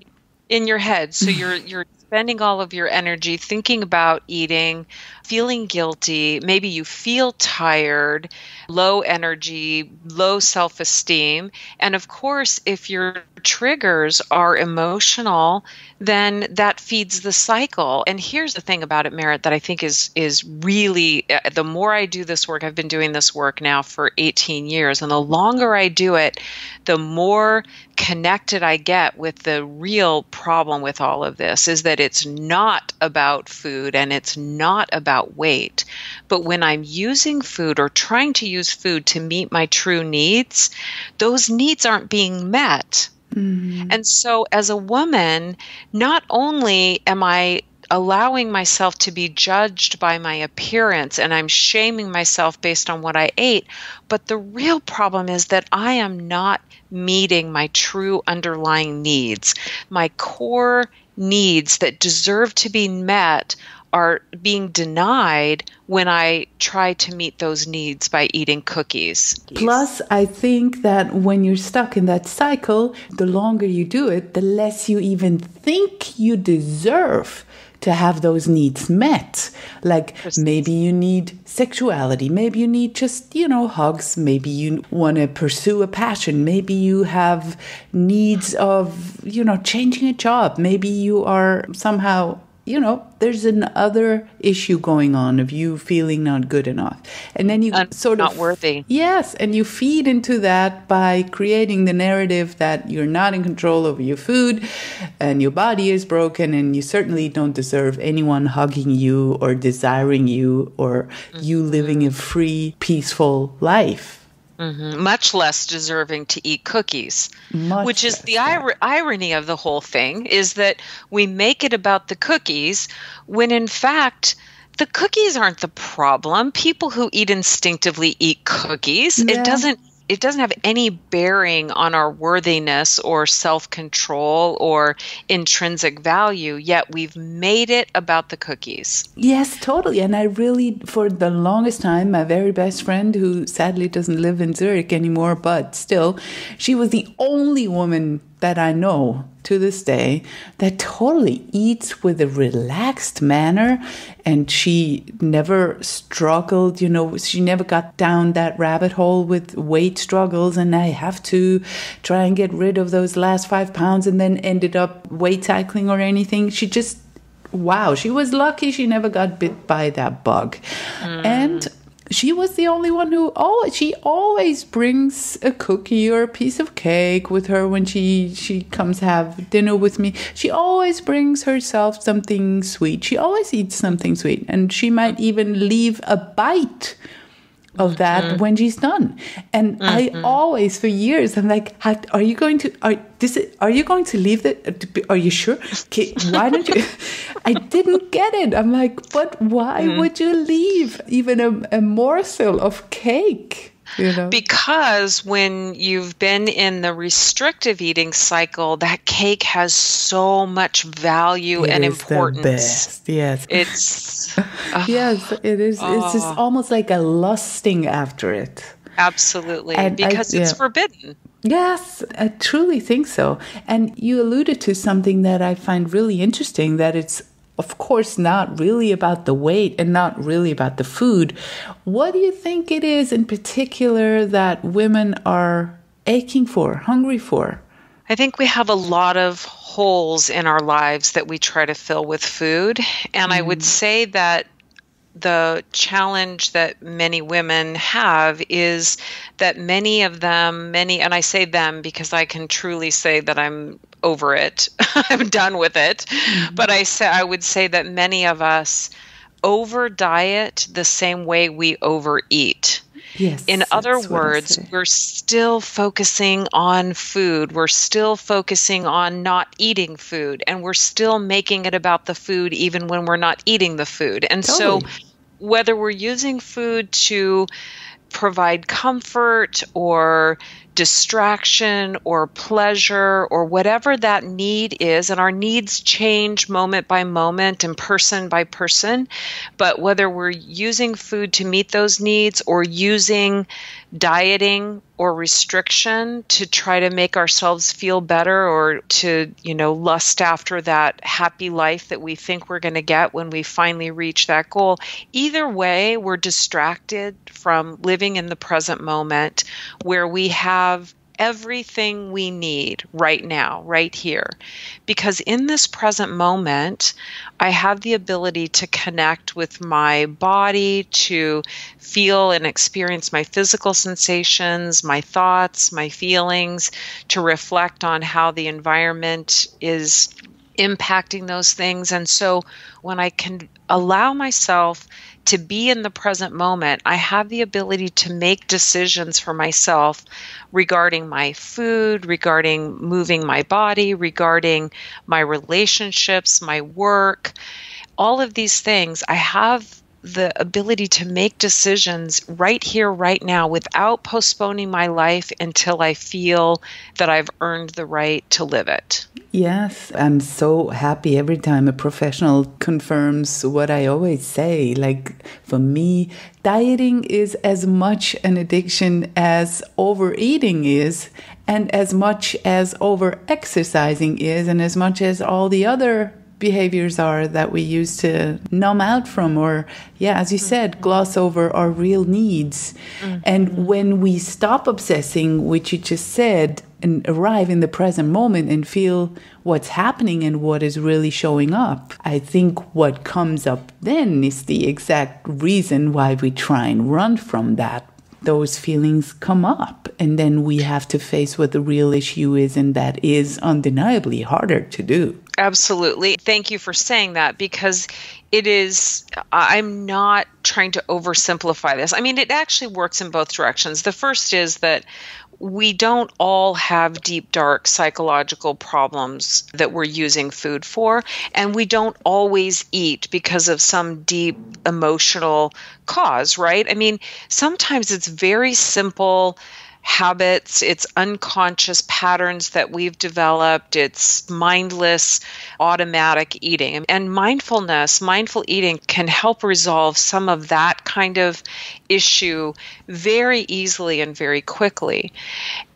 in your head so *sighs* you're you're spending all of your energy thinking about eating feeling guilty maybe you feel tired low energy low self-esteem and of course if your triggers are emotional then that feeds the cycle. And here's the thing about it Meret that i think is is really uh, the more i do this work i've been doing this work now for 18 years and the longer i do it the more connected I get with the real problem with all of this is that it's not about food and it's not about weight. But when I'm using food or trying to use food to meet my true needs, those needs aren't being met. Mm-hmm. And so, as a woman, not only am I allowing myself to be judged by my appearance and I'm shaming myself based on what I ate, but the real problem is that I am not meeting my true underlying needs. My core needs that deserve to be met are being denied when I try to meet those needs by eating cookies. Plus, I think that when you're stuck in that cycle, the longer you do it, the less you even think you deserve to have those needs met. Like maybe you need sexuality, maybe you need just, you know, hugs, maybe you want to pursue a passion, maybe you have needs of, you know, changing a job, maybe you are somehow you know, there's another issue going on of you feeling not good enough. And then you Un- sort not of worthy. Yes, and you feed into that by creating the narrative that you're not in control over your food and your body is broken and you certainly don't deserve anyone hugging you or desiring you or you living a mm-hmm. free, peaceful life. Mm-hmm. much less deserving to eat cookies. Much Which is the ir- irony of the whole thing is that we make it about the cookies when in fact the cookies aren't the problem. People who eat instinctively eat cookies. Yeah. It doesn't it doesn't have any bearing on our worthiness or self-control or intrinsic value, yet we've made it about the cookies. Yes, totally. And I really, for the longest time, my very best friend, who sadly doesn't live in Zurich anymore, but still, she was the only woman that I know to this day that totally eats with a relaxed manner. And she never struggled, you know, she never got down that rabbit hole with weight struggles. And I have to try and get rid of those last five pounds and then ended up weight cycling or anything. She just wow, she was lucky she never got bit by that bug. Hmm. And she was the only one who always she always brings a cookie or a piece of cake with her when she she comes have dinner with me. She always brings herself something sweet. She always eats something sweet and she might even leave a bite of that mm-hmm. when she's done. And I mm-hmm. always, for years, I'm like, "Are you going to? Are this? is- Are you going to leave the? Uh, are you sure? Okay, *laughs* why don't you?" *laughs* I didn't get it. I'm like, "But why mm. would you leave even a, a morsel of cake?" You know? Because when you've been in the restrictive eating cycle, that cake has so much value It and is the importance. best. Yes. It's *laughs* yes, it is. It's just Oh. almost like a lusting after it. absolutely And I- because it's yeah. forbidden. Yes, I truly think so. And you alluded to something that I find really interesting that it's, of course, not really about the weight and not really about the food. What do you think it is in particular that women are aching for, hungry for? I think we have a lot of holes in our lives that we try to fill with food. And I would mm. say that the challenge that many women have is that many of them, many, and I say them because I can truly say that I'm over it. *laughs* I'm done with it. But I say I would say that many of us over diet the same way we overeat. Yes. In other words, we're still focusing on food. We're still focusing on not eating food, and we're still making it about the food even when we're not eating the food. And so, Totally. Whether we're using food to provide comfort or distraction or pleasure or whatever that need is, and our needs change moment by moment and person by person, but whether we're using food to meet those needs or using dieting or restriction to try to make ourselves feel better or to, you know, lust after that happy life that we think we're going to get when we finally reach that goal. Either way, we're distracted from living in the present moment where we have everything we need right now, right here. Because in this present moment, I have the ability to connect with my body, to feel and experience my physical sensations, my thoughts, my feelings, to reflect on how the environment is impacting those things. And so when I can allow myself to be in the present moment, I have the ability to make decisions for myself regarding my food, regarding moving my body, regarding my relationships, my work, all of these things. I have the ability to make decisions right here, right now, without postponing my life until I feel that I've earned the right to live it. Yes, I'm so happy every time a professional confirms what I always say. Like, for me, dieting is as much an addiction as overeating is, and as much as over exercising is, and as much as all the other behaviors are that we use to numb out from or yeah as you mm. said gloss over our real needs. Mm-hmm. And when we stop obsessing which you just said and arrive in the present moment and feel what's happening and what is really showing up i think what comes up then is the exact reason why we try and run from that. Those feelings come up and then we have to face what the real issue is and that is undeniably harder to do Absolutely. Thank you for saying that because it is, I'm not trying to oversimplify this. I mean, it actually works in both directions. The first is that we don't all have deep, dark psychological problems that we're using food for, and we don't always eat because of some deep emotional cause, right? I mean, sometimes it's very simple habits, it's unconscious patterns that we've developed, it's mindless, automatic eating. And mindfulness, mindful eating can help resolve some of that kind of issue very easily and very quickly.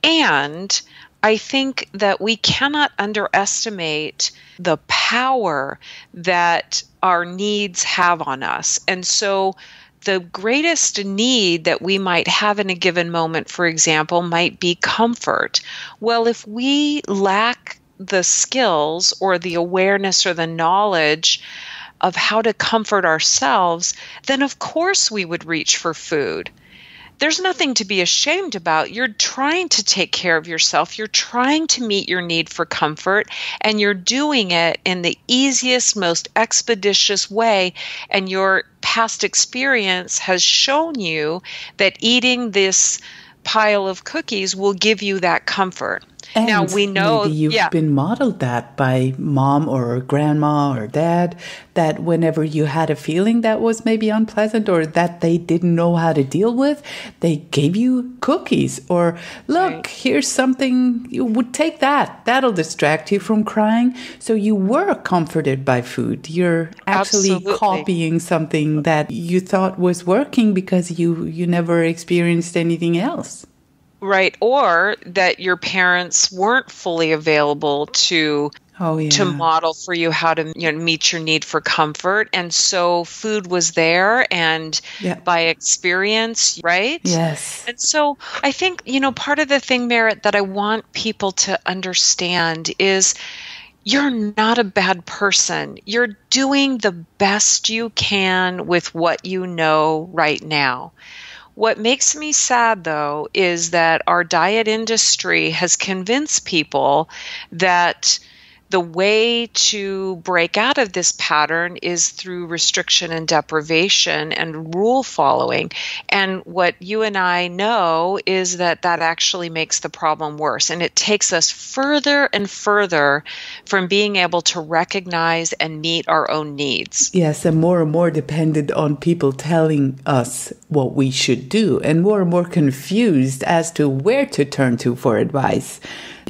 And I think that we cannot underestimate the power that our needs have on us. And so, the greatest need that we might have in a given moment, for example, might be comfort. Well, if we lack the skills or the awareness or the knowledge of how to comfort ourselves, then of course we would reach for food. There's nothing to be ashamed about. You're trying to take care of yourself. You're trying to meet your need for comfort, and you're doing it in the easiest, most expeditious way. And your past experience has shown you that eating this pile of cookies will give you that comfort. And now we know maybe you've yeah. been modeled that by mom or grandma or dad that whenever you had a feeling that was maybe unpleasant or that they didn't know how to deal with, they gave you cookies or look, Right. here's something you would take that. That'll distract you from crying. So you were comforted by food. You're actually Absolutely. copying something that you thought was working because you you never experienced anything else. Right or that your parents weren't fully available to Oh yeah. to model for you how to you know meet your need for comfort and so food was there and Yeah. by experience right Yes. and so I think, you know, part of the thing, Meret, that I want people to understand is you're not a bad person. You're doing the best you can with what you know right now. What makes me sad, though, is that our diet industry has convinced people that the way to break out of this pattern is through restriction and deprivation and rule following. And what you and I know is that that actually makes the problem worse. And it takes us further and further from being able to recognize and meet our own needs. Yes, and more and more dependent on people telling us what we should do, and more and more confused as to where to turn to for advice.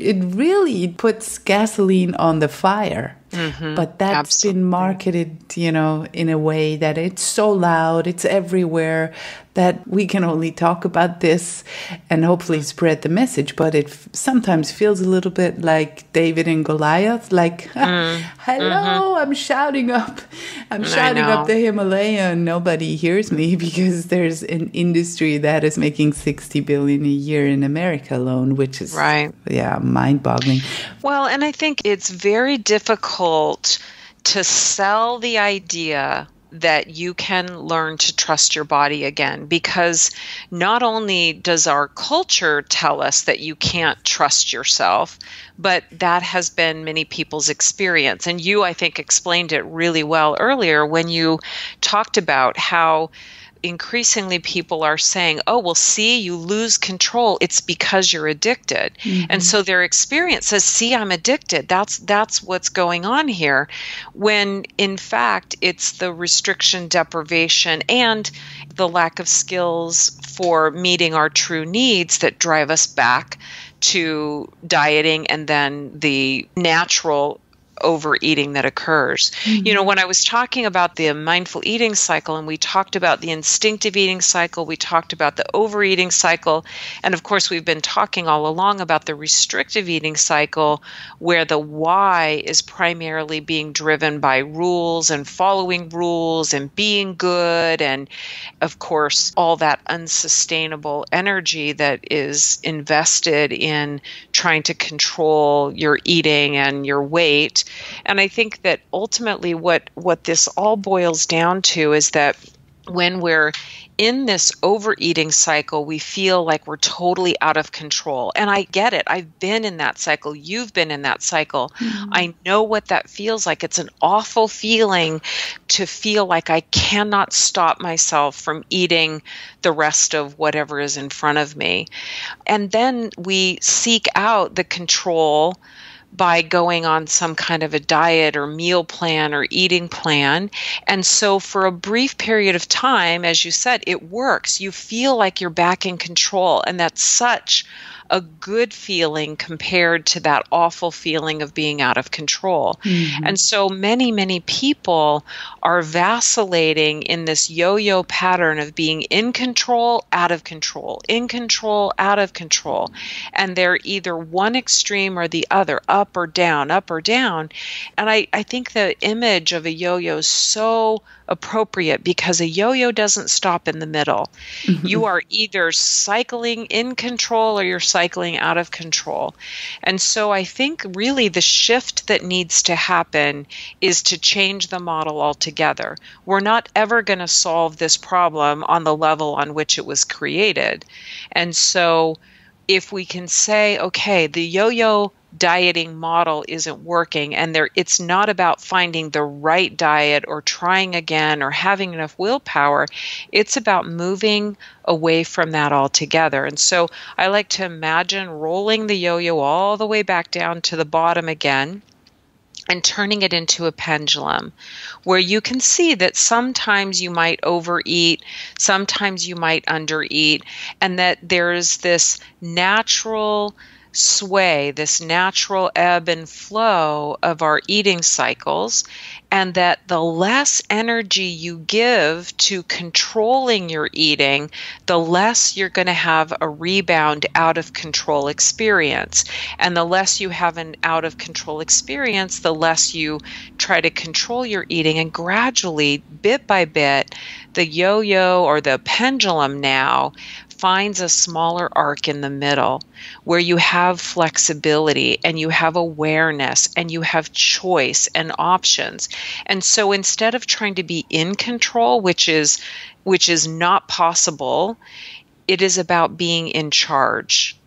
It really puts gasoline on the fire. Mm-hmm. But that's Absolutely. been marketed, you know, in a way that it's so loud, it's everywhere, that we can only talk about this and hopefully spread the message. But it f- sometimes feels a little bit like David and Goliath, like, *laughs* mm, hello, mm-hmm. I'm shouting up, I'm shouting up the Himalaya and nobody hears me *laughs* because there's an industry that is making 60 billion a year in America alone, which is, Right. yeah, mind boggling. Well, and I think it's very difficult to sell the idea that you can learn to trust your body again because not only does our culture tell us that you can't trust yourself, but that has been many people's experience. And you, I think, explained it really well earlier when you talked about how increasingly people are saying, oh, well, see, you lose control. It's because you're addicted. And mm-hmm. so their experience says, see, I'm addicted. That's that's what's going on here. When in fact it's the restriction, deprivation, and the lack of skills for meeting our true needs that drive us back to dieting and then the natural overeating that occurs. You know, mm-hmm. when I was talking about the mindful eating cycle and we talked about the instinctive eating cycle, we talked about the overeating cycle, and of course, we've been talking all along about the restrictive eating cycle, where the why is primarily being driven by rules and following rules and being good, and of course, all that unsustainable energy that is invested in trying to control your eating and your weight. And I think that ultimately what what this all boils down to is that when we're in this overeating cycle, we feel like we're totally out of control. And I get it. I've been in that cycle. You've been in that cycle. Mm-hmm. I know what that feels like. It's an awful feeling to feel like I cannot stop myself from eating the rest of whatever is in front of me. And then we seek out the control by going on some kind of a diet or meal plan or eating plan. And so, for a brief period of time, as you said, it works. You feel like you're back in control. And that's such a good feeling compared to that awful feeling of being out of control. Mm-hmm. And so, many, many people are vacillating in this yo yo pattern of being in control, out of control, in control, out of control. And they're either one extreme or the other, up or down, up or down. And I, I think the image of a yo yo is so appropriate because a yo yo doesn't stop in the middle. Mm-hmm. You are either cycling in control or you're cycling out of control. And so I think really the shift that needs to happen is to change the model altogether. We're not ever going to solve this problem on the level on which it was created. And so if we can say, okay, the yo yo dieting model isn't working and there it's not about finding the right diet or trying again or having enough willpower. It's about moving away from that altogether. And so i like to imagine rolling the yo-yo all the way back down to the bottom again and turning it into a pendulum where you can see that sometimes you might overeat, sometimes you might undereat, and that there's this natural sway, this natural ebb and flow of our eating cycles, and that the less energy you give to controlling your eating, the less you're going to have a rebound out of control experience. And the less you have an out of control experience, the less you try to control your eating. And gradually, bit by bit, the yo yo or the pendulum now finds a smaller arc in the middle where you have flexibility and you have awareness and you have choice and options. And so instead of trying to be in control, which is which is not possible, it is about being in charge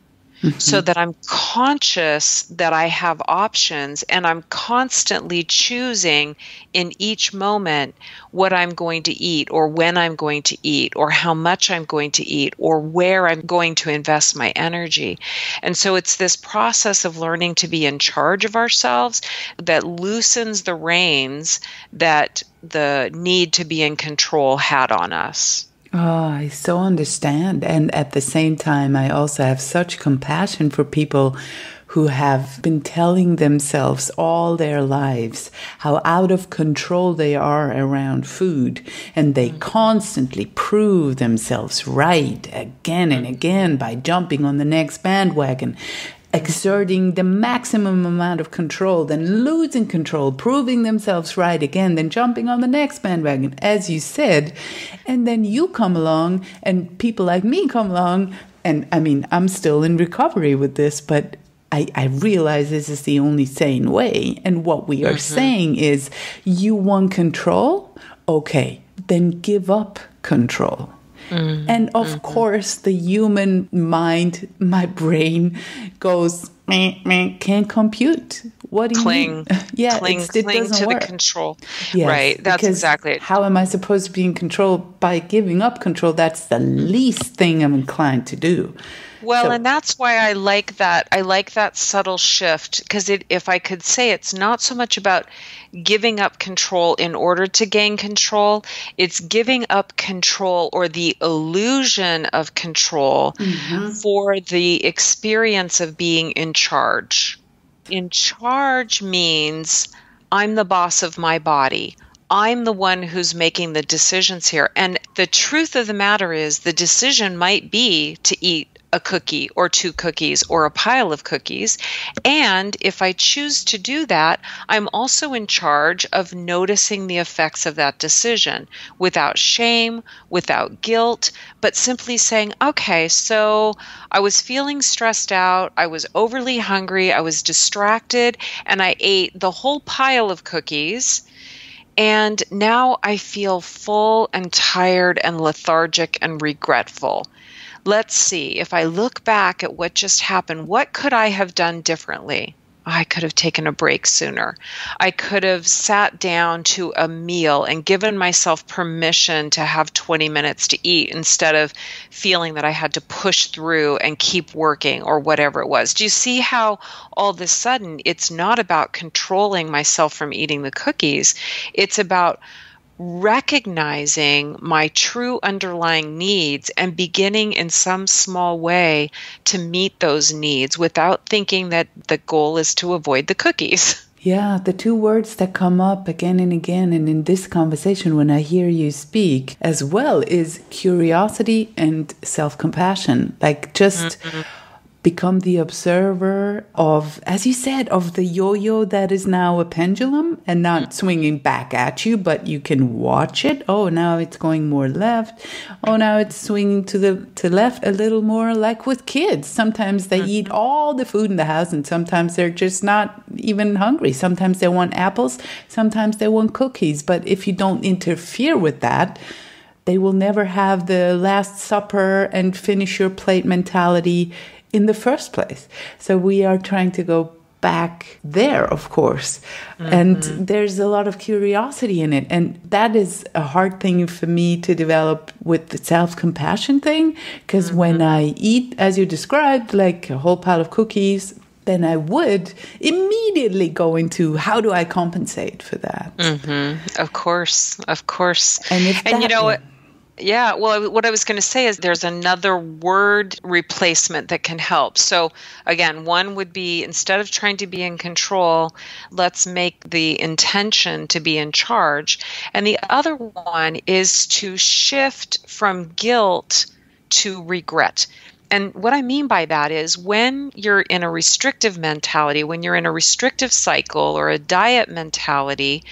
mm-hmm. so that I'm conscious that I have options and I'm constantly choosing in each moment what I'm going to eat or when I'm going to eat or how much I'm going to eat or where I'm going to invest my energy. And so it's this process of learning to be in charge of ourselves that loosens the reins that the need to be in control had on us. Oh, I so understand. And at the same time, I also have such compassion for people who have been telling themselves all their lives how out of control they are around food. And they mm-hmm. constantly prove themselves right again and again by jumping on the next bandwagon exerting the maximum amount of control, then losing control, proving themselves right again, then jumping on the next bandwagon, as you said. And then you come along, and people like me come along. And I mean, I'm still in recovery with this, but I, I realize this is the only sane way. And what we are mm-hmm. saying is you want control? Okay, then give up control. Mm, and of mm-hmm. course, the human mind, my brain goes, meh, meh, can't compute. What do cling, you *laughs* mean? yeah, cling, it cling to work. the control. Yes, right, that's exactly it. How am I supposed to be in control by giving up control? That's the least thing I'm inclined to do. Well, so. and that's why I like that. I like that subtle shift because if I could say it's not so much about giving up control in order to gain control, it's giving up control or the illusion of control mm-hmm. for the experience of being in charge. In charge means I'm the boss of my body. I'm the one who's making the decisions here. And the truth of the matter is, the decision might be to eat a cookie or two cookies or a pile of cookies. And if I choose to do that, I'm also in charge of noticing the effects of that decision without shame, without guilt, but simply saying, okay, so I was feeling stressed out, I was overly hungry, I was distracted, and I ate the whole pile of cookies. And now I feel full and tired and lethargic and regretful let's see, if I look back at what just happened, what could I have done differently? I could have taken a break sooner. I could have sat down to a meal and given myself permission to have 20 minutes to eat instead of feeling that I had to push through and keep working or whatever it was. Do you see how all of a sudden it's not about controlling myself from eating the cookies? It's about recognizing my true underlying needs and beginning in some small way to meet those needs without thinking that the goal is to avoid the cookies. *laughs* Yeah, the two words that come up again and again, and in this conversation, when I hear you speak as well, is curiosity and self compassion. Like just. Mm-hmm become the observer of, as you said, of the yo yo that is now a pendulum and not mm. swinging back at you, but you can watch it. Oh, now it's going more left. Oh, now it's swinging to the to left a little more like with kids. Sometimes they eat mm-hmm. all the food in the house and sometimes they're just not even hungry. Sometimes they want apples, sometimes they want cookies. But if you don't interfere with that, they will never have the last supper and finish your plate mentality in the first place. So we are trying to go back there, of course. Mm-hmm. And there's a lot of curiosity in it. And that is a hard thing for me to develop with the self compassion thing. Because mm-hmm. when I eat, as you described, like a whole pile of cookies, then I would immediately go into how do I compensate for that? Mm-hmm. Of course, of course. And, and you know, yeah, well, what I was going to say is there's another word replacement that can help. So, again, one would be instead of trying to be in control, let's make the intention to be in charge. And the other one is to shift from guilt to regret. And what I mean by that is when you're in a restrictive mentality, when you're in a restrictive cycle or a diet mentality,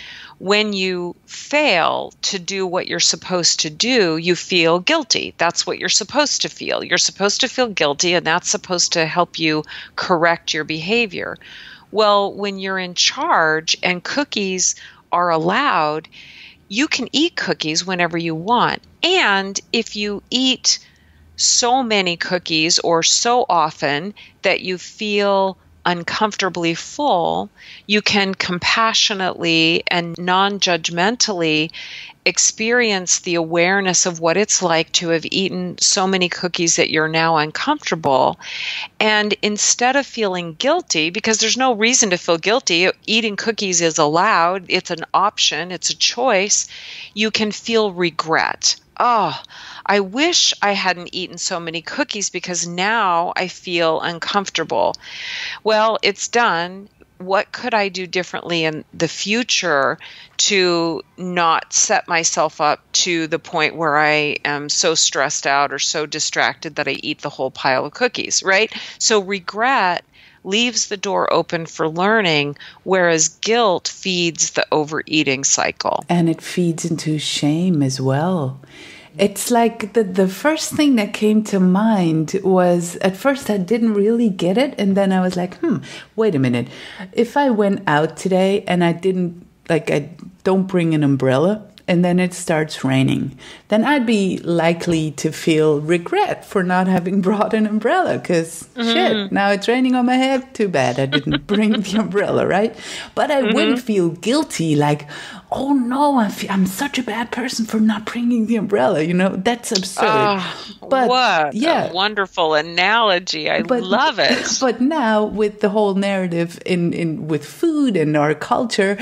when you fail to do what you're supposed to do, you feel guilty. That's what you're supposed to feel. You're supposed to feel guilty, and that's supposed to help you correct your behavior. Well, when you're in charge and cookies are allowed, you can eat cookies whenever you want. And if you eat so many cookies or so often that you feel uncomfortably full, you can compassionately and non judgmentally experience the awareness of what it's like to have eaten so many cookies that you're now uncomfortable. And instead of feeling guilty, because there's no reason to feel guilty, eating cookies is allowed, it's an option, it's a choice, you can feel regret. Oh, I wish I hadn't eaten so many cookies because now I feel uncomfortable. Well, it's done. What could I do differently in the future to not set myself up to the point where I am so stressed out or so distracted that I eat the whole pile of cookies, right? So, regret leaves the door open for learning, whereas guilt feeds the overeating cycle. And it feeds into shame as well. It's like the, the first thing that came to mind was at first I didn't really get it. And then I was like, hmm, wait a minute. If I went out today and I didn't, like, I don't bring an umbrella, and then it starts raining, then I'd be likely to feel regret for not having *laughs* brought an umbrella because mm-hmm. shit, now it's raining on my head. Too bad I didn't *laughs* bring the umbrella, right? But I mm-hmm. wouldn't feel guilty like, oh no, I am such a bad person for not bringing the umbrella. You know, that's absurd. Oh, but what yeah, wonderful analogy. I but, love it. But now with the whole narrative in, in with food and our culture,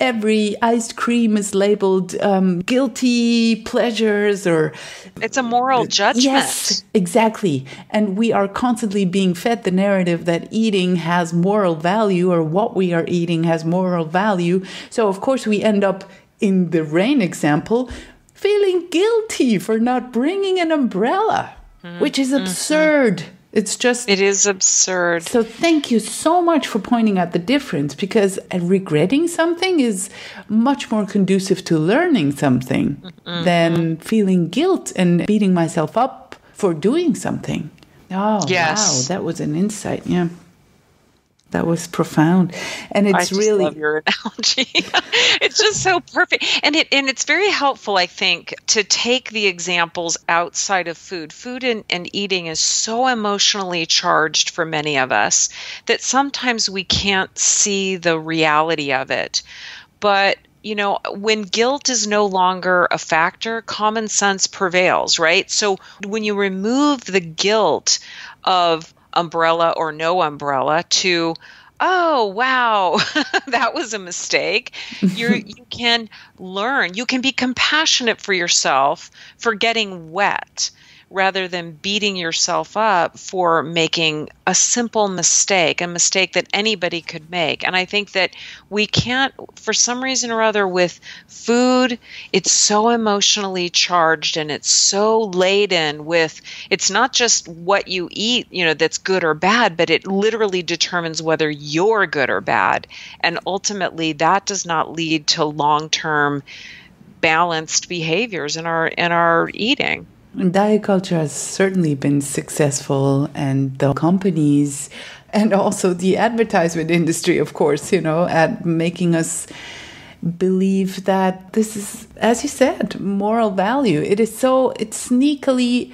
every ice cream is labeled um, guilty pleasures or it's a moral judgment. yes exactly. And we are constantly being fed the narrative that eating has moral value or what we are eating has moral value. So of course we end up in the rain example feeling guilty for not bringing an umbrella mm-hmm. which is absurd. mm-hmm it's just. It is absurd. So thank you so much for pointing out the difference because regretting something is much more conducive to learning something mm-hmm. than feeling guilt and beating myself up for doing something. Oh, yes. wow. That was an insight. Yeah. That was profound, and it's really love your *laughs* analogy. *laughs* it's just so perfect, and it and it's very helpful, I think, to take the examples outside of food. Food and, and eating is so emotionally charged for many of us that sometimes we can't see the reality of it. But you know, when guilt is no longer a factor, common sense prevails, right? So when you remove the guilt of umbrella or no umbrella to oh wow *laughs* that was a mistake. You *laughs* you can learn. You can be compassionate for yourself for getting wet rather than beating yourself up for making a simple mistake, a mistake that anybody could make. And I think that we can't, for some reason or other, with food, it's so emotionally charged and it's so laden with, it's not just what you eat, you know, that's good or bad, but it literally determines whether you're good or bad. And ultimately, that does not lead to long term balanced behaviors in our in our eating. Diet culture has certainly been successful, and the companies and also the advertisement industry, of course, you know, at making us believe that this is, as you said, moral value. It is so, it's sneakily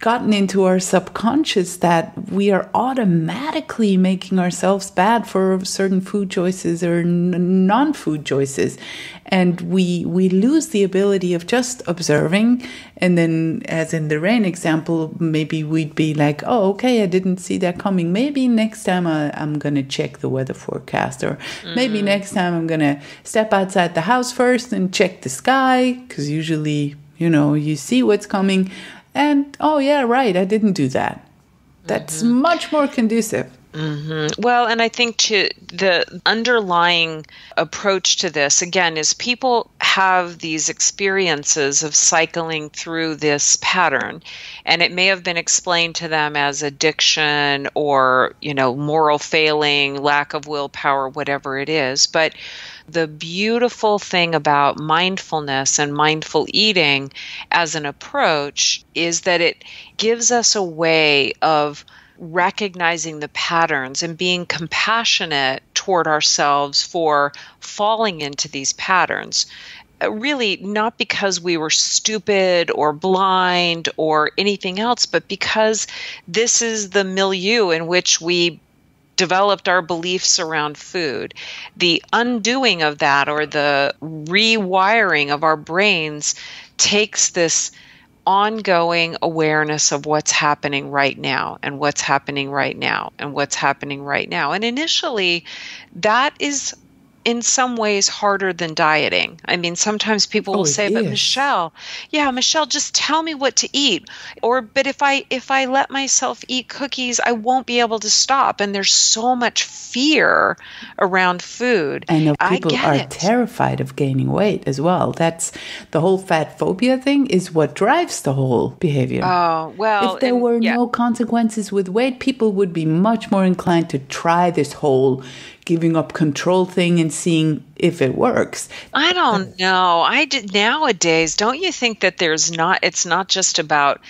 gotten into our subconscious that we are automatically making ourselves bad for certain food choices or non food choices. And we, we lose the ability of just observing. And then, as in the rain example, maybe we'd be like, oh, okay, I didn't see that coming. Maybe next time I, am going to check the weather forecast. Or mm-hmm. maybe next time I'm going to step outside the house first and check the sky. Because usually, you know, you see what's coming and oh yeah right i didn't do that that's mm-hmm. much more conducive Mm-hmm. Well, and I think to the underlying approach to this again is people have these experiences of cycling through this pattern, and it may have been explained to them as addiction or you know moral failing, lack of willpower, whatever it is. But the beautiful thing about mindfulness and mindful eating as an approach is that it gives us a way of recognizing the patterns and being compassionate toward ourselves for falling into these patterns. Uh, really, not because we were stupid or blind or anything else, but because this is the milieu in which we developed our beliefs around food. The undoing of that or the rewiring of our brains takes this ongoing awareness of what's happening right now and what's happening right now and what's happening right now. And initially, that is in some ways harder than dieting. I mean, sometimes people will oh, say, "But Michelle, yeah, Michelle, just tell me what to eat." Or, "But if I if I let myself eat cookies, I won't be able to stop." And there's so much fear around food. I know people I are it. terrified of gaining weight as well. That's the whole fat phobia thing is what drives the whole behavior. Oh, well, if there and, were yeah. no consequences with weight, people would be much more inclined to try this whole giving up control thing and seeing if it works. I don't know. I did nowadays. Don't you think that there's not? It's not just about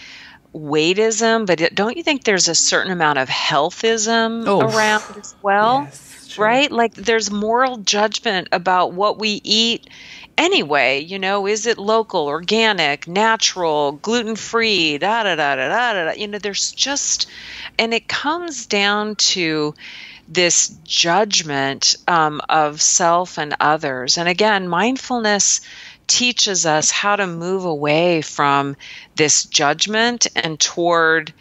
weightism, but it, don't you think there's a certain amount of healthism oh, around as well? Yes, right? Like there's moral judgment about what we eat anyway. You know, is it local, organic, natural, gluten free? Da da da da da da. You know, there's just, and it comes down to this judgment um, of self and others. And again, mindfulness teaches us how to move away from this judgment and toward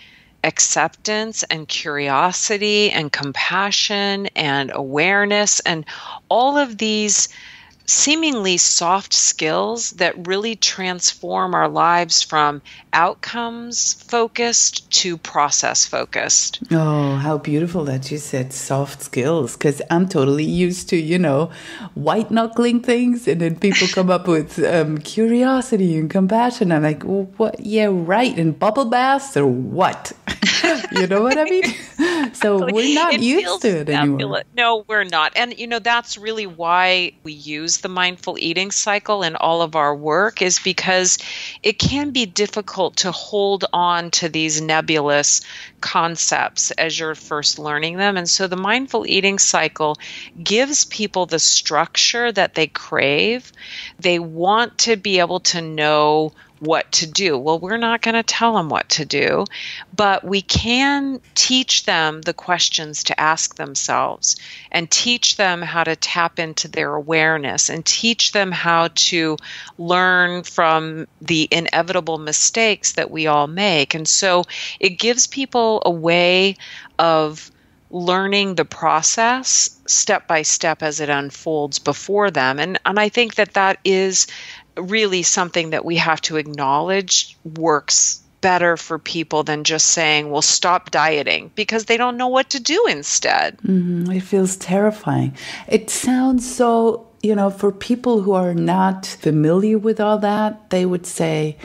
acceptance and curiosity and compassion and awareness and all of these seemingly soft skills that really transform our lives from outcomes focused to process focused. Oh, how beautiful that you said soft skills because I'm totally used to, you know, white knuckling things and then people come up with um, curiosity and compassion. I'm like, well, what? Yeah, right. And bubble baths or what? *laughs* you know what I mean? *laughs* so we're not it used to it anymore. No, we're not. And, you know, that's really why we use the mindful eating cycle in all of our work is because it can be difficult to hold on to these nebulous concepts as you're first learning them. And so the mindful eating cycle gives people the structure that they crave. They want to be able to know what to do. Well, we're not going to tell them what to do, but we can teach them the questions to ask themselves and teach them how to tap into their awareness and teach them how to learn from the inevitable mistakes that we all make. And so it gives people a way of learning the process step by step as it unfolds before them and and I think that that is really something that we have to acknowledge works better for people than just saying, well, stop dieting because they don't know what to do instead. Mm-hmm. It feels terrifying. It sounds so, you know, for people who are not familiar with all that, they would say,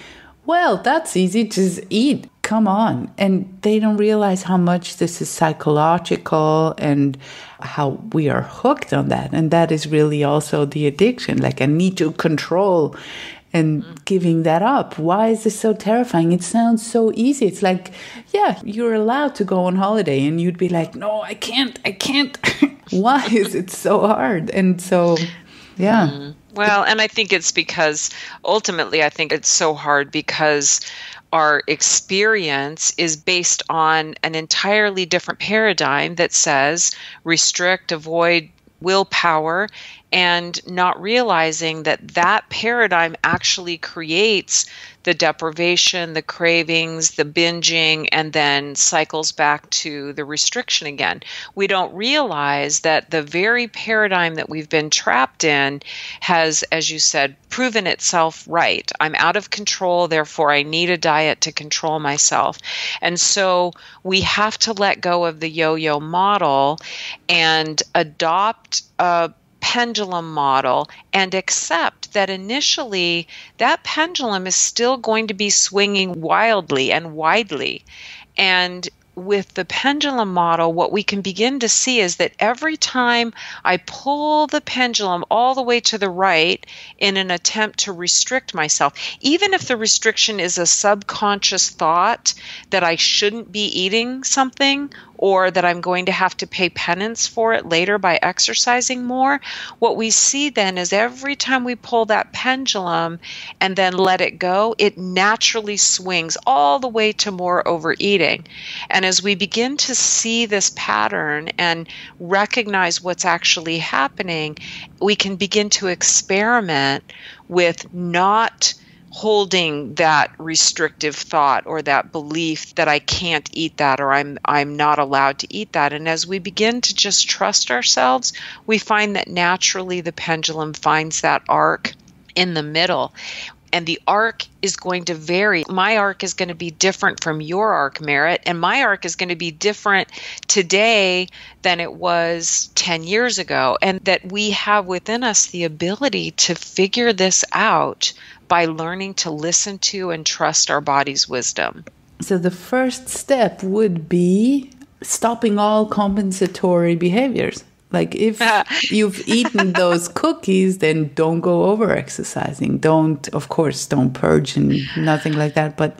well, that's easy. Just eat. Come on. And they don't realize how much this is psychological and how we are hooked on that. And that is really also the addiction. Like, I need to control and mm. giving that up. Why is this so terrifying? It sounds so easy. It's like, yeah, you're allowed to go on holiday, and you'd be like, no, I can't, I can't. *laughs* Why is it so hard? And so, yeah. Mm. Well, and I think it's because ultimately, I think it's so hard because our experience is based on an entirely different paradigm that says restrict, avoid, willpower and not realizing that that paradigm actually creates the deprivation, the cravings, the binging, and then cycles back to the restriction again. We don't realize that the very paradigm that we've been trapped in has, as you said, proven itself right. I'm out of control, therefore, I need a diet to control myself. And so we have to let go of the yo yo model and adopt a pendulum model and accept that initially that pendulum is still going to be swinging wildly and widely. And with the pendulum model, what we can begin to see is that every time I pull the pendulum all the way to the right in an attempt to restrict myself, even if the restriction is a subconscious thought that I shouldn't be eating something or that I'm going to have to pay penance for it later by exercising more, what we see then is every time we pull that pendulum and then let it go, it naturally swings all the way to more overeating. And as we begin to see this pattern and recognize what's actually happening, we can begin to experiment with not holding that restrictive thought or that belief that I can't eat that or I'm I'm not allowed to eat that. And as we begin to just trust ourselves we find that naturally the pendulum finds that arc in the middle and the arc is going to vary. My arc is going to be different from your arc, Meret, and my arc is going to be different today than it was 10 years ago. And that we have within us the ability to figure this out by learning to listen to and trust our body's wisdom. So, the first step would be stopping all compensatory behaviors. Like if *laughs* you've eaten those cookies, then don't go over exercising. Don't, of course, don't purge and nothing like that. But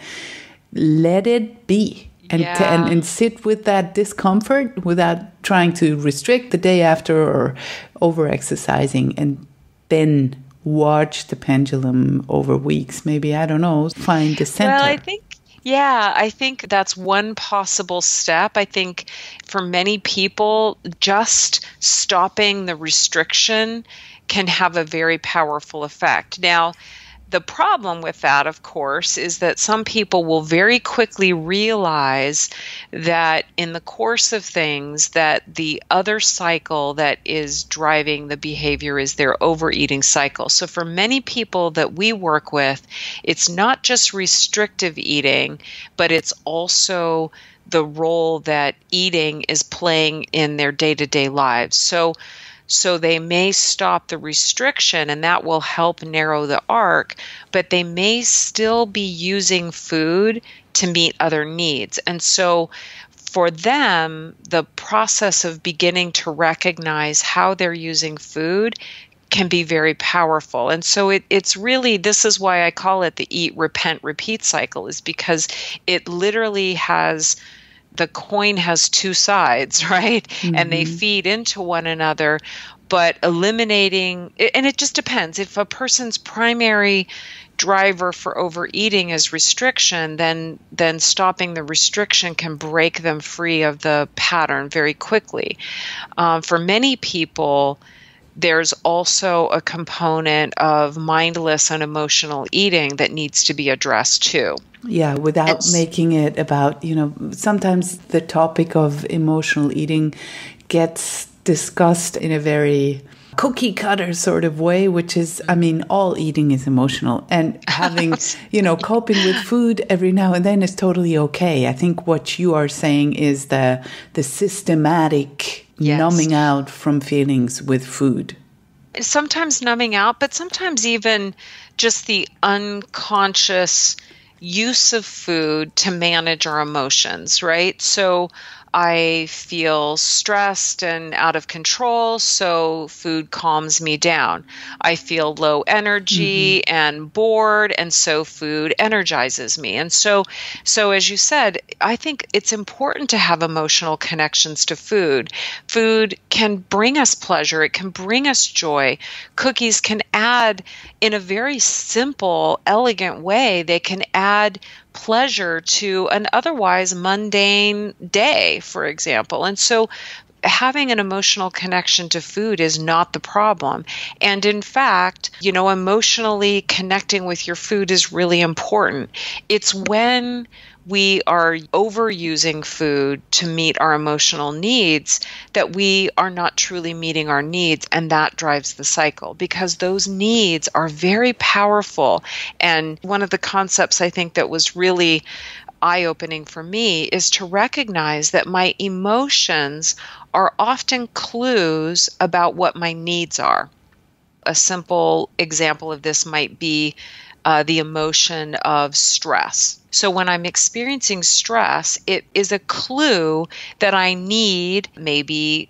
let it be, and Yeah. and, and sit with that discomfort without trying to restrict the day after or over exercising, and then watch the pendulum over weeks. Maybe I don't know. Find the center. Well, I think yeah, I think that's one possible step. I think for many people, just stopping the restriction can have a very powerful effect. Now, the problem with that, of course, is that some people will very quickly realize that in the course of things that the other cycle that is driving the behavior is their overeating cycle. So for many people that we work with, it's not just restrictive eating, but it's also the role that eating is playing in their day-to-day lives. So so they may stop the restriction and that will help narrow the arc, but they may still be using food to meet other needs. And so for them, the process of beginning to recognize how they're using food can be very powerful. And so it, it's really, this is why I call it the eat, repent, repeat cycle, is because it literally has the coin has two sides, *laughs* right? Mm-hmm. And they feed into one another. But eliminating, and it just depends. If a person's primary driver for overeating is restriction, then then stopping the restriction can break them free of the pattern very quickly. Um, for many people, there's also a component of mindless and emotional eating that needs to be addressed too. Yeah, without it's, making it about, you know, sometimes the topic of emotional eating gets discussed in a very cookie cutter sort of way, which is, I mean, all eating is emotional and *laughs* having, you know, coping with food every now and then is totally okay. I think what you are saying is the, the systematic yes. numbing out from feelings with food. Sometimes numbing out, but sometimes even just the unconscious use of food to manage our emotions, right? So I feel stressed and out of control, so food calms me down. I feel low energy mm-hmm. and bored, and so food energizes me. And so so as you said, I think it's important to have emotional connections to food. Food can bring us pleasure, it can bring us joy. Cookies can add in a very simple, elegant way, they can add pleasure to an otherwise mundane day, for example. And so having an emotional connection to food is not the problem. And in fact, you know, emotionally connecting with your food is really important. It's when we are overusing food to meet our emotional needs that we are not truly meeting our needs and that drives the cycle because those needs are very powerful and one of the concepts i think that was really eye opening for me is to recognize that my emotions are often clues about what my needs are. A simple example of this might be uh, the emotion of stress. So, when I'm experiencing stress, it is a clue that I need maybe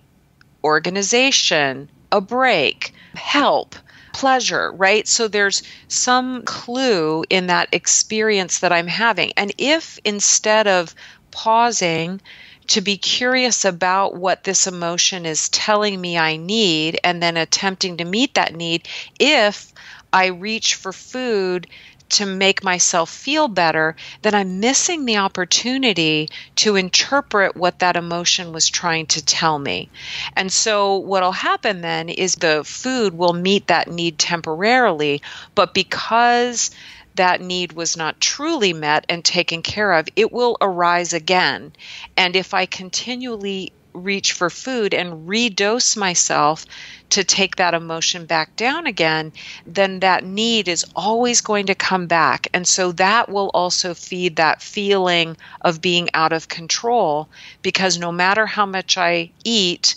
organization, a break, help, pleasure, right? So there's some clue in that experience that I'm having. And if instead of pausing to be curious about what this emotion is telling me I need and then attempting to meet that need, if I reach for food to make myself feel better, then I'm missing the opportunity to interpret what that emotion was trying to tell me. And so, what'll happen then is the food will meet that need temporarily, but because that need was not truly met and taken care of, it will arise again. And if I continually reach for food and redose myself to take that emotion back down again, then that need is always going to come back. And so that will also feed that feeling of being out of control because no matter how much I eat,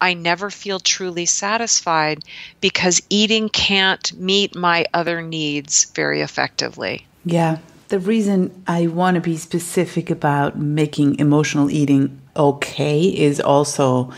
I never feel truly satisfied because eating can't meet my other needs very effectively. Yeah. The reason I want to be specific about making emotional eating okay is also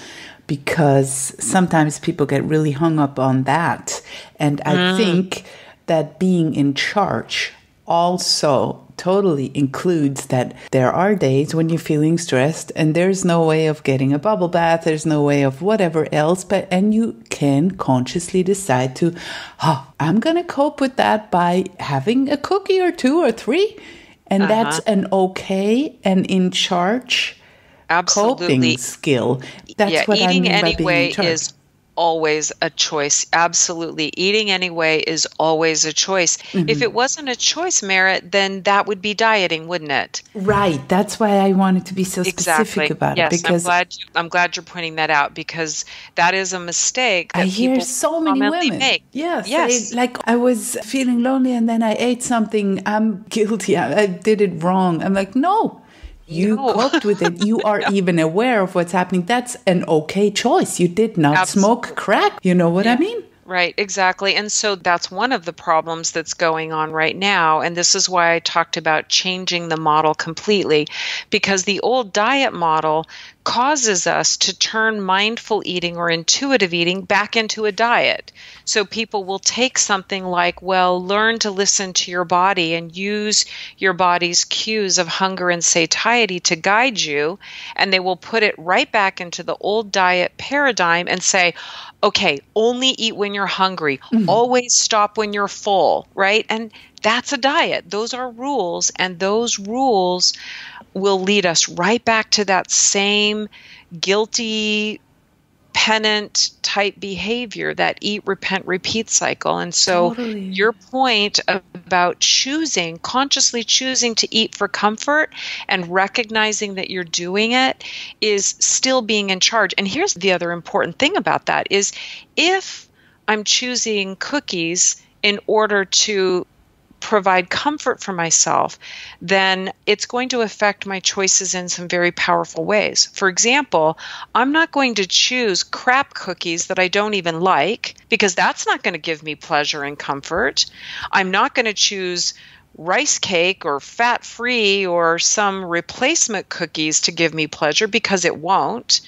because sometimes people get really hung up on that. And I mm. think that being in charge also totally includes that there are days when you're feeling stressed and there's no way of getting a bubble bath, there's no way of whatever else, but and you can consciously decide to, oh, I'm gonna cope with that by having a cookie or two or three. And uh-huh. that's an okay and in charge Absolutely. coping skill. That's yeah, what eating I mean anyway by being in charge. is always a choice. Absolutely. Eating anyway is always a choice. Mm-hmm. If it wasn't a choice, Meret, then that would be dieting, wouldn't it? Right. That's why I wanted to be so specific exactly. about yes, it. Because I'm glad, you, I'm glad you're pointing that out because that is a mistake that I hear so many women. Make. Yes. Yes. I, like I was feeling lonely and then I ate something. I'm *laughs* guilty. I, I did it wrong. I'm like, no, you no. coped with it. You are *laughs* even aware of what's happening. That's an okay choice. You did not Absolutely. smoke crack. You know what yeah. I mean? Right, exactly. And so that's one of the problems that's going on right now. And this is why I talked about changing the model completely, because the old diet model causes us to turn mindful eating or intuitive eating back into a diet. So people will take something like, well, learn to listen to your body and use your body's cues of hunger and satiety to guide you. And they will put it right back into the old diet paradigm and say, okay, only eat when you're hungry, mm-hmm. always stop when you're full, right? And that's a diet. Those are rules. And those rules will lead us right back to that same guilty pennant type behavior that eat repent repeat cycle and so totally. your point about choosing consciously choosing to eat for comfort and recognizing that you're doing it is still being in charge and here's the other important thing about that is if i'm choosing cookies in order to provide comfort for myself, then it's going to affect my choices in some very powerful ways. For example, I'm not going to choose crap cookies that I don't even like because that's not going to give me pleasure and comfort. I'm not going to choose rice cake or fat free or some replacement cookies to give me pleasure because it won't.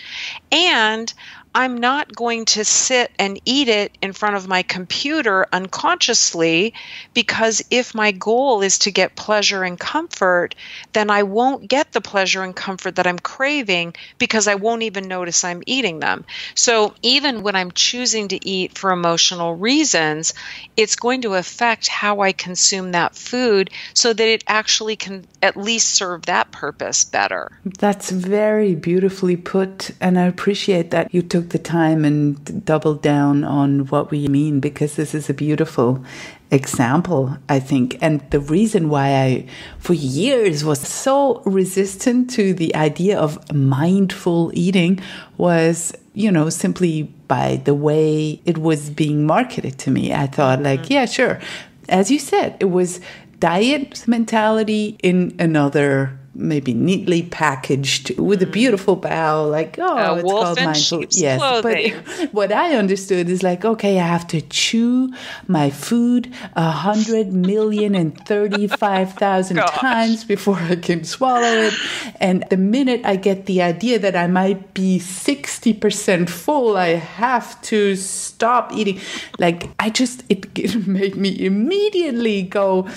And I'm not going to sit and eat it in front of my computer unconsciously because if my goal is to get pleasure and comfort, then I won't get the pleasure and comfort that I'm craving because I won't even notice I'm eating them. So even when I'm choosing to eat for emotional reasons, it's going to affect how I consume that food so that it actually can at least serve that purpose better. That's very beautifully put. And I appreciate that you took took the time and doubled down on what we mean because this is a beautiful example, I think. And the reason why I, for years, was so resistant to the idea of mindful eating was, you know, simply by the way it was being marketed to me. I thought, like, mm-hmm. yeah, sure. As you said, it was diet mentality in another maybe neatly packaged with a mm. beautiful bow like oh it's called mindful yes clothing. but *laughs* what i understood is like okay i have to chew my food a hundred *laughs* million and thirty-five thousand times before i can swallow it and the minute i get the idea that i might be 60% full i have to stop eating like i just it, *laughs* it made me immediately go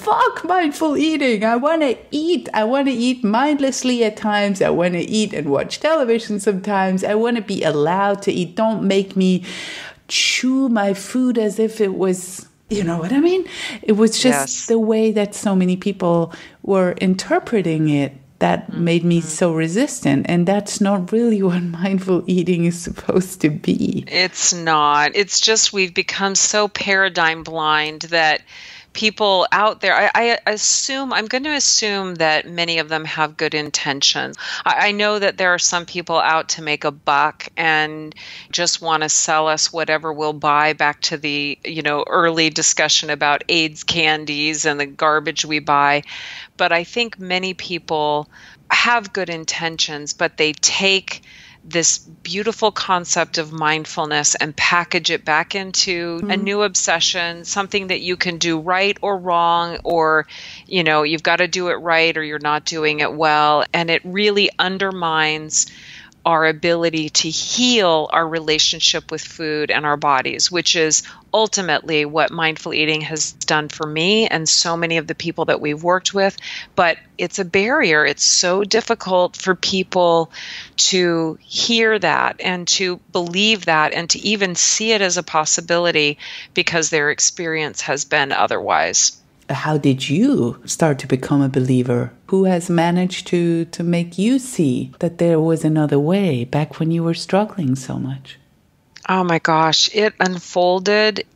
fuck mindful eating. I want to eat. I want to eat mindlessly at times. I want to eat and watch television sometimes. I want to be allowed to eat. Don't make me chew my food as if it was, you know what I mean? It was just yes. the way that so many people were interpreting it that mm-hmm. made me so resistant. And that's not really *laughs* what mindful eating is supposed to be. It's not. It's just we've become so paradigm blind that people out there, I, I, assume, I'm going to assume that many of them have good intentions. I, I know that there are some people out to make a buck and just want to sell us whatever we'll buy back to the, you know, early discussion about Ayds candies and the garbage we buy. But I think many people have good intentions, but they take this beautiful concept of mindfulness and package it back into mm-hmm. a new obsession, something that you can do right or wrong, or, you know, you've got to do it right or you're not doing it well. And it really undermines our ability to heal our relationship with food and our bodies, which is ultimately what mindful eating has done for me and so many of the people that we've worked with. But it's a barrier. It's so difficult for people to hear that and to believe that and to even see it as a possibility because their experience has been otherwise how did you start to become a believer? Who has managed to, to make you see that there was another way back when you were struggling so much? Oh my gosh, it unfolded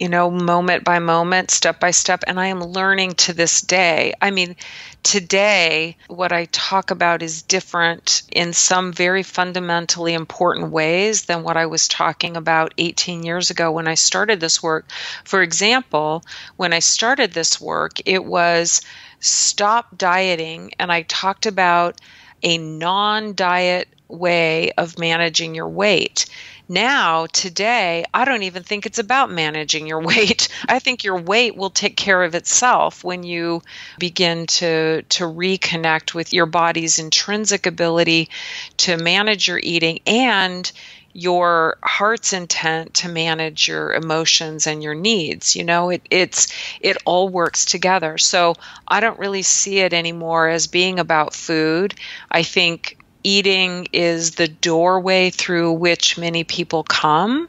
you know, moment by moment, step by step. And I am learning to this day. I mean, today, what I talk about is different in some very fundamentally important ways than what I was talking about 18 years ago when I started this work. For example, when I started this work, it was stop dieting, and I talked about a non diet way of managing your weight. Now, today, I don't even think it's about managing your *laughs* weight. I think your weight will take care of itself when you begin to to reconnect with your body's intrinsic ability to manage your eating and your heart's intent to manage your emotions and your needs. You know it it's it all works together. So i don't really see it anymore as being about food. I think eating is the doorway through which many people come,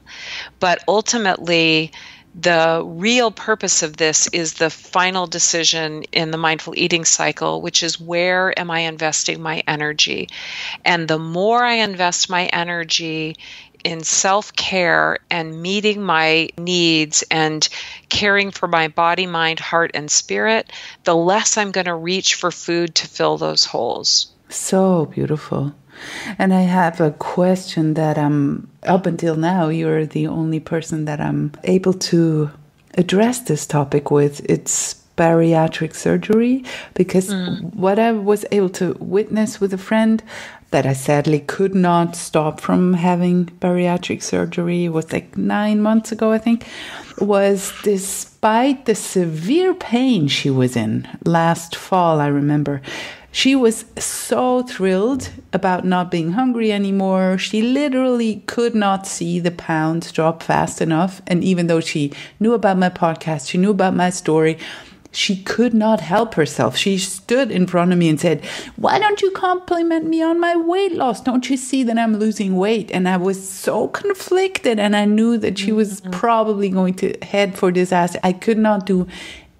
but ultimately, the real purpose of this is the final decision in the mindful eating cycle, which is where am I investing my energy? And the more I invest my energy in self care and meeting my needs and caring for my body, mind, heart, and spirit, the less I'm going to reach for food to fill those holes. So beautiful. And I have a question that I'm, up until now, you're the only person that I'm able to address this topic with. It's bariatric surgery because mm. what I was able to witness with a friend that I sadly could not stop from having bariatric surgery was like nine months ago, I think, was despite the severe pain she was in last fall, I remember She was so thrilled about not being hungry anymore. She literally could not see the pounds drop fast enough. And even though she knew about my podcast, she knew about my story, she could not help herself. She stood in front of me and said, Why don't you compliment me on my weight loss? Don't you see that I'm losing weight? And I was so conflicted, and I knew that she was mm-hmm. probably going to head for disaster. I could not do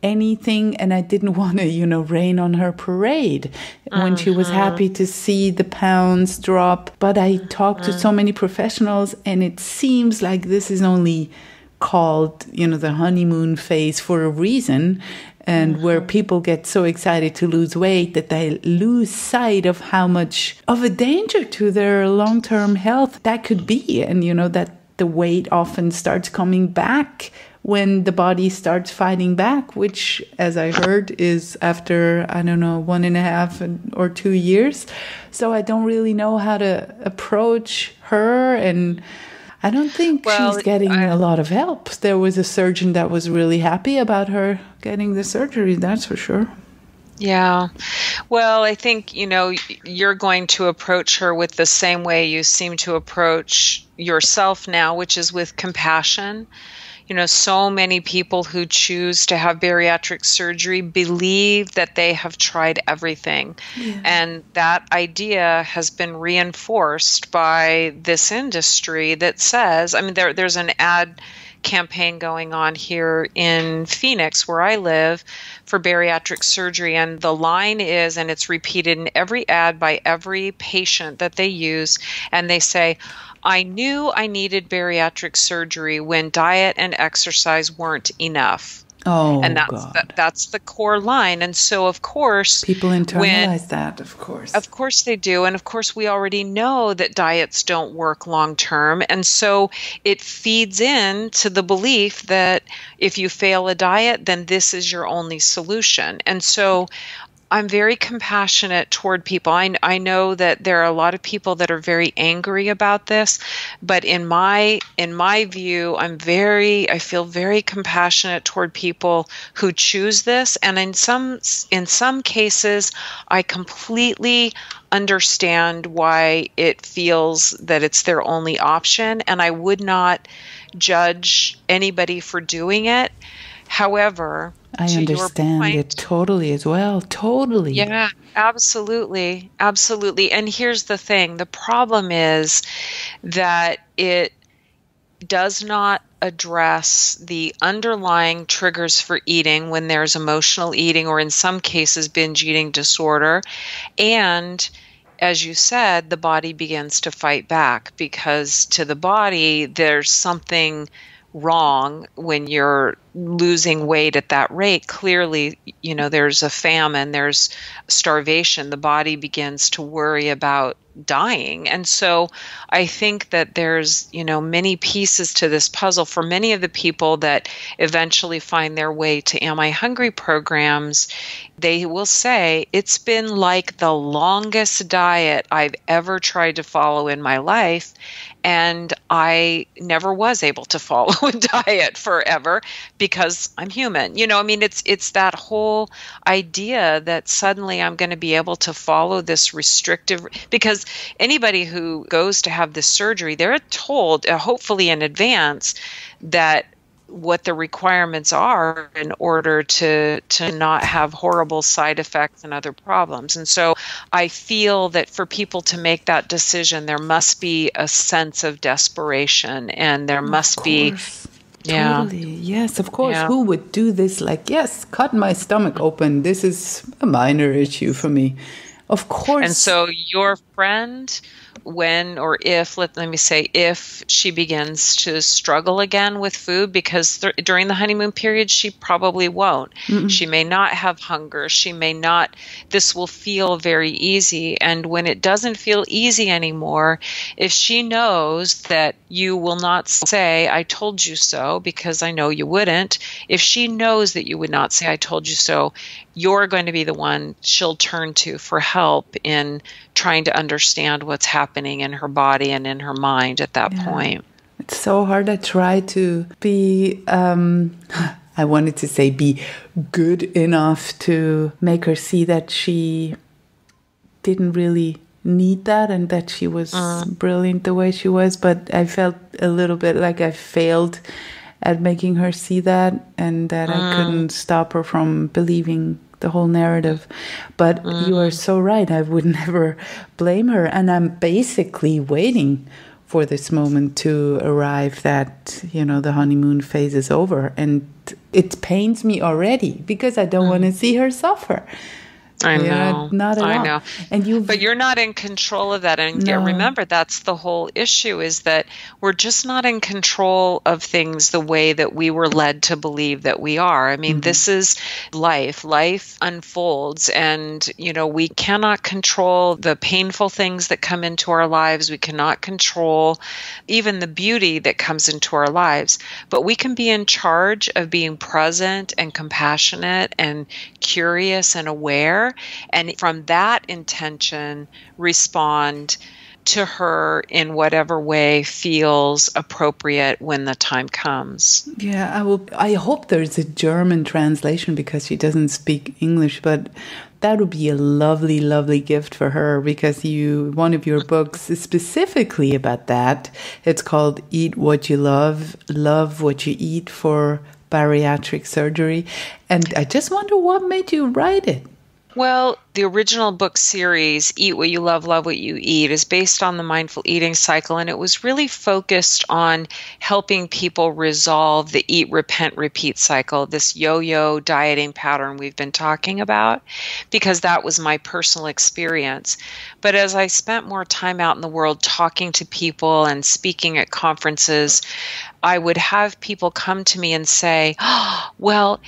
anything and I didn't *laughs* want to, you know, rain on her parade when she was mm-hmm. happy to see the pounds drop. But I talked to so mm-hmm. many professionals and it seems like this is only called, you know, the honeymoon phase for a reason. And mm-hmm. where people get so excited to lose weight that they lose sight of how much of a danger to their long term health that could be. And, you know, that the weight often starts coming back when the body starts fighting back, which, as I heard, is after, I don't know, one and a half or two years. So I don't really know how to approach her. And I don't think well, she's getting I, a lot of help. There was a surgeon that was really happy about her getting the surgery, that's for sure. Yeah. Well, I think, you know, you're going to approach her with the same way you seem to approach yourself now, which is with compassion you know, so many people who choose to have bariatric surgery believe that they have tried everything. Yeah. And that idea has been reinforced by this industry that says, I mean, there, there's an ad campaign going on here in Phoenix, where I live, for bariatric surgery. And the line is, and it's repeated in every ad by every patient that they use, and they say, I knew I needed bariatric surgery when diet and exercise weren't enough. Oh, and that's God. The, that's the core line. And so, of course, people internalize when, that. Of course, of course they do. And of course, we already know that diets don't work long term. And so, it feeds in to the belief that if you fail a diet, then this is your only solution. And so, I'm very compassionate toward people. I, I know that there are a lot of people that are very angry about this, but in my in my view, I'm very I feel very compassionate toward people who choose this, and in some in some cases, I completely understand why it feels that it's their only option, and I would not judge anybody for doing it. However, I understand point, it totally as well. Totally. Yeah, absolutely. Absolutely. And here's the thing the problem is that it does not address the underlying triggers for eating when there's emotional eating or in some cases binge eating disorder and as you said the body begins to fight back because to the body there's something wrong when you're losing weight at that rate clearly you know there's a famine there's starvation the body begins to worry about dying. And so i think that there's you know many pieces to this puzzle for many of the people that eventually find their way to am i hungry programs. They will say it's been like the longest diet i've ever tried to follow in my life and I never was able to *laughs* follow a diet forever because I'm human. You know, I mean it's it's that whole idea that suddenly I'm going to be able to follow this restrictive because anybody who goes to have this surgery, they're told uh, hopefully in advance that what the requirements are in order to to not have horrible side effects and other problems. And so I feel that for people to make that decision there must be a sense of desperation and there must be yeah. Totally. Yes, of course. Yeah. Who would do this like, yes, cut my stomach open. This is a minor issue for me. Of course. And so your friend when or if let, let me say if she begins to struggle again with food because th- during the honeymoon period she probably won't. Mm she may not have hunger. She may not this will feel very easy. And when it doesn't feel easy anymore if she knows that you will not say i told you so because i know you wouldn't if she knows that you would not say i told you so you're going to be the one she'll turn to for help in trying to understand what's happening in her body and in her mind at that yeah. point. It's so hard. I try to be, um, *laughs* I wanted to say, be good enough to make her see that she didn't really need that and that she was uh. brilliant the way she was. But I felt a little bit like I failed at making her see that and that uh. I mm. couldn't stop her from believing the whole narrative. But mm. you are so right. I would *laughs* never blame her. And I'm basically waiting for this moment to arrive that, you know, the honeymoon phase is over. And it pains me already because I don't mm. want to see her suffer. I know. not at I all. know. And you But you're not in control of that. And no. remember that's the whole issue is that we're just not in control of things the way that we were led to believe that we are. I mean, mm-hmm. this is life. Life unfolds and, you know, we cannot control the painful things that come into our lives. We cannot control even the beauty that comes into our lives. But we can be in charge of being present and compassionate and curious and aware and from that intention respond to her in whatever way feels appropriate when the time comes. Yeah, I will I hope there's a German translation because she doesn't speak English, but that would be a lovely lovely gift for her because you one of your books is specifically about that. It's called Eat What You Love, Love What You Eat for bariatric surgery. And I just wonder what made you write it. Well, the original book series, Eat What You Love, Love What You Eat, is based on the mindful eating cycle, and it was really focused on helping people resolve the eat, repent, repeat cycle, this yo yo dieting pattern we've been talking about, because that was my personal experience. But as I spent more time out in the world talking to people and speaking at conferences, I would have people come to me and say, oh, *gasps* Well,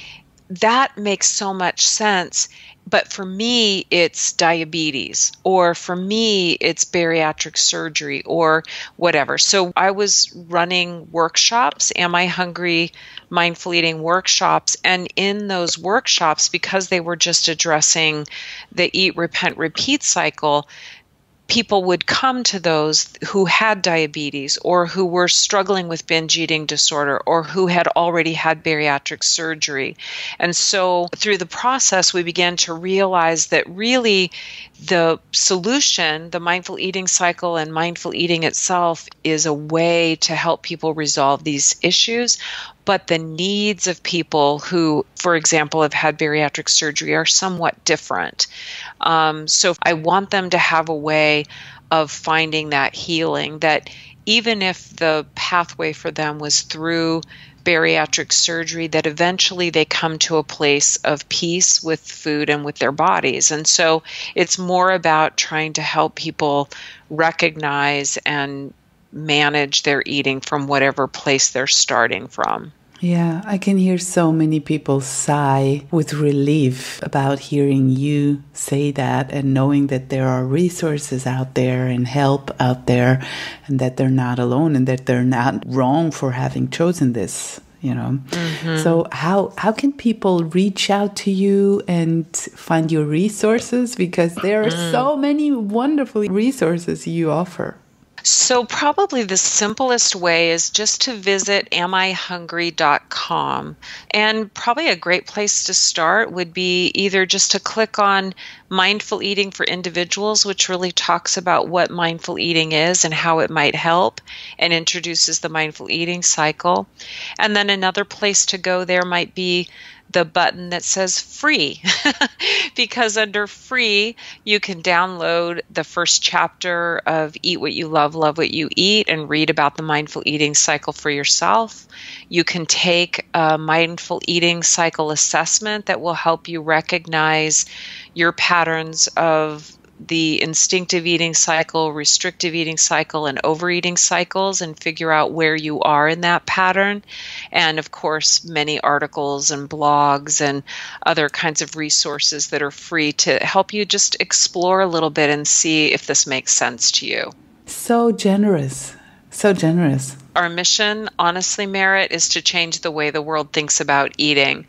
that makes so much sense but for me it's diabetes or for me it's bariatric surgery or whatever. So i was running workshops am i hungry mindful eating workshops and in those workshops because they were just addressing the eat repent repeat cycle people would come to those who had diabetes or who were struggling with binge eating disorder or who had already had bariatric surgery. And so through the process, we began to realize that really the solution, the mindful eating cycle and mindful eating itself, is a way to help people resolve these issues. But the needs of people who, for example, have had bariatric surgery are somewhat different. Um, so I want them to have a way of finding that healing that even if the pathway for them was through bariatric surgery that eventually they come to a place of peace with food and with their bodies. And so it's more about trying to help people recognize and manage their eating from whatever place they're starting from. Yeah, I can hear so many people sigh with relief about hearing you say that and knowing that there are resources out there and help out there and that they're not alone and that they're not wrong for having chosen this you know mm-hmm. so how how can people reach out to you and find your resources because there are mm. so many wonderful resources you offer so, probably the simplest way is just to visit amihungry.com. And probably a great place to start would be either just to click on Mindful Eating for Individuals, which really talks about what mindful eating is and how it might help and introduces the mindful eating cycle. And then another place to go there might be the button that says free. *laughs* Because under free you can download the first chapter of eat what you love love what you eat and read about the mindful eating cycle for yourself. You can take a mindful eating cycle assessment that will help you recognize your patterns of the instinctive eating cycle, restrictive eating cycle, and overeating cycles and figure out where you are in that pattern. And of course, many articles and blogs and other kinds of resources that are free to help you just explore a little bit and see if this makes sense to you. So generous. So generous. Our mission, honestly, Meret, is to change the way the world thinks about eating.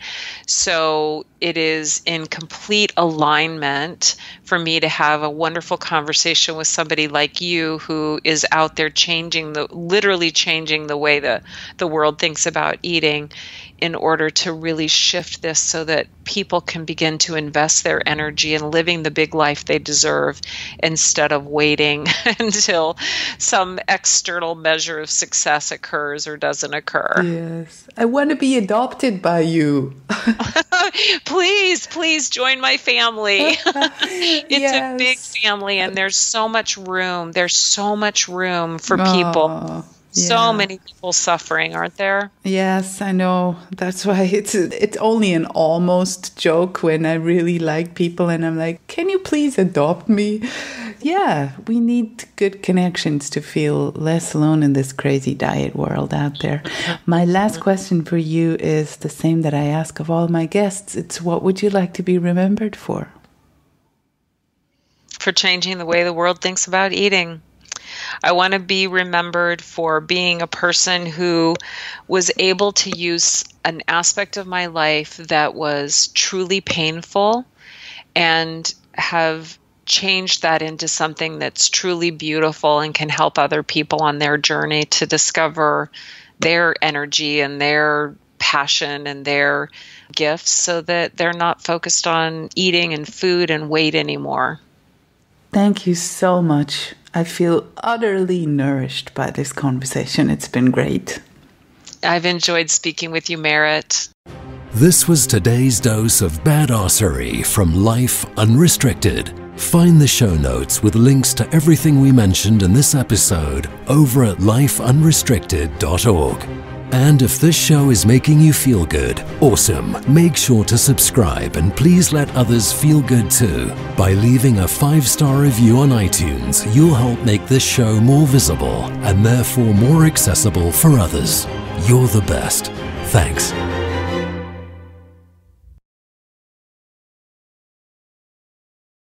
So it is in complete alignment for me to have a wonderful conversation with somebody like you who is out there changing the literally changing the way the, the world thinks about eating in order to really shift this so that people can begin to invest their energy in living the big life they deserve instead of waiting *laughs* until some external measure of success occurs or doesn't occur. Yes. I want to be adopted by you. *laughs* please, please join my family. *laughs* *laughs* it's yes. a big family and there's so much room. There's so much room for people yeah. so many people suffering, aren't there? Yes, I know. That's why *laughs* it's it's only an almost joke when I really like people and I'm like, "Can you please adopt me?" *laughs* Yeah, we need good connections to feel less alone in this crazy diet world out there. My last question for you is the same that I ask of all my guests. It's what would you like to be remembered for? For changing the way the world thinks about eating. I want to be remembered for being a person who was able to use an aspect of my life that was truly painful and have changed that into something that's truly beautiful and can help other people on their journey to discover their energy and their passion and their gifts so that they're not focused on eating and food and weight anymore. Thank you so much. I feel utterly nourished by this conversation. It's been great. I've enjoyed speaking with you, Meret. This was today's dose of badassery from Life Unrestricted. Find the show notes with links to everything we mentioned in this episode over at lifeunrestricted.org. And if this show is making you feel good, awesome. Make sure to subscribe and please let others feel good too. By leaving a five star review on iTunes, you'll help make this show more visible and therefore more accessible for others. You're the best. Thanks.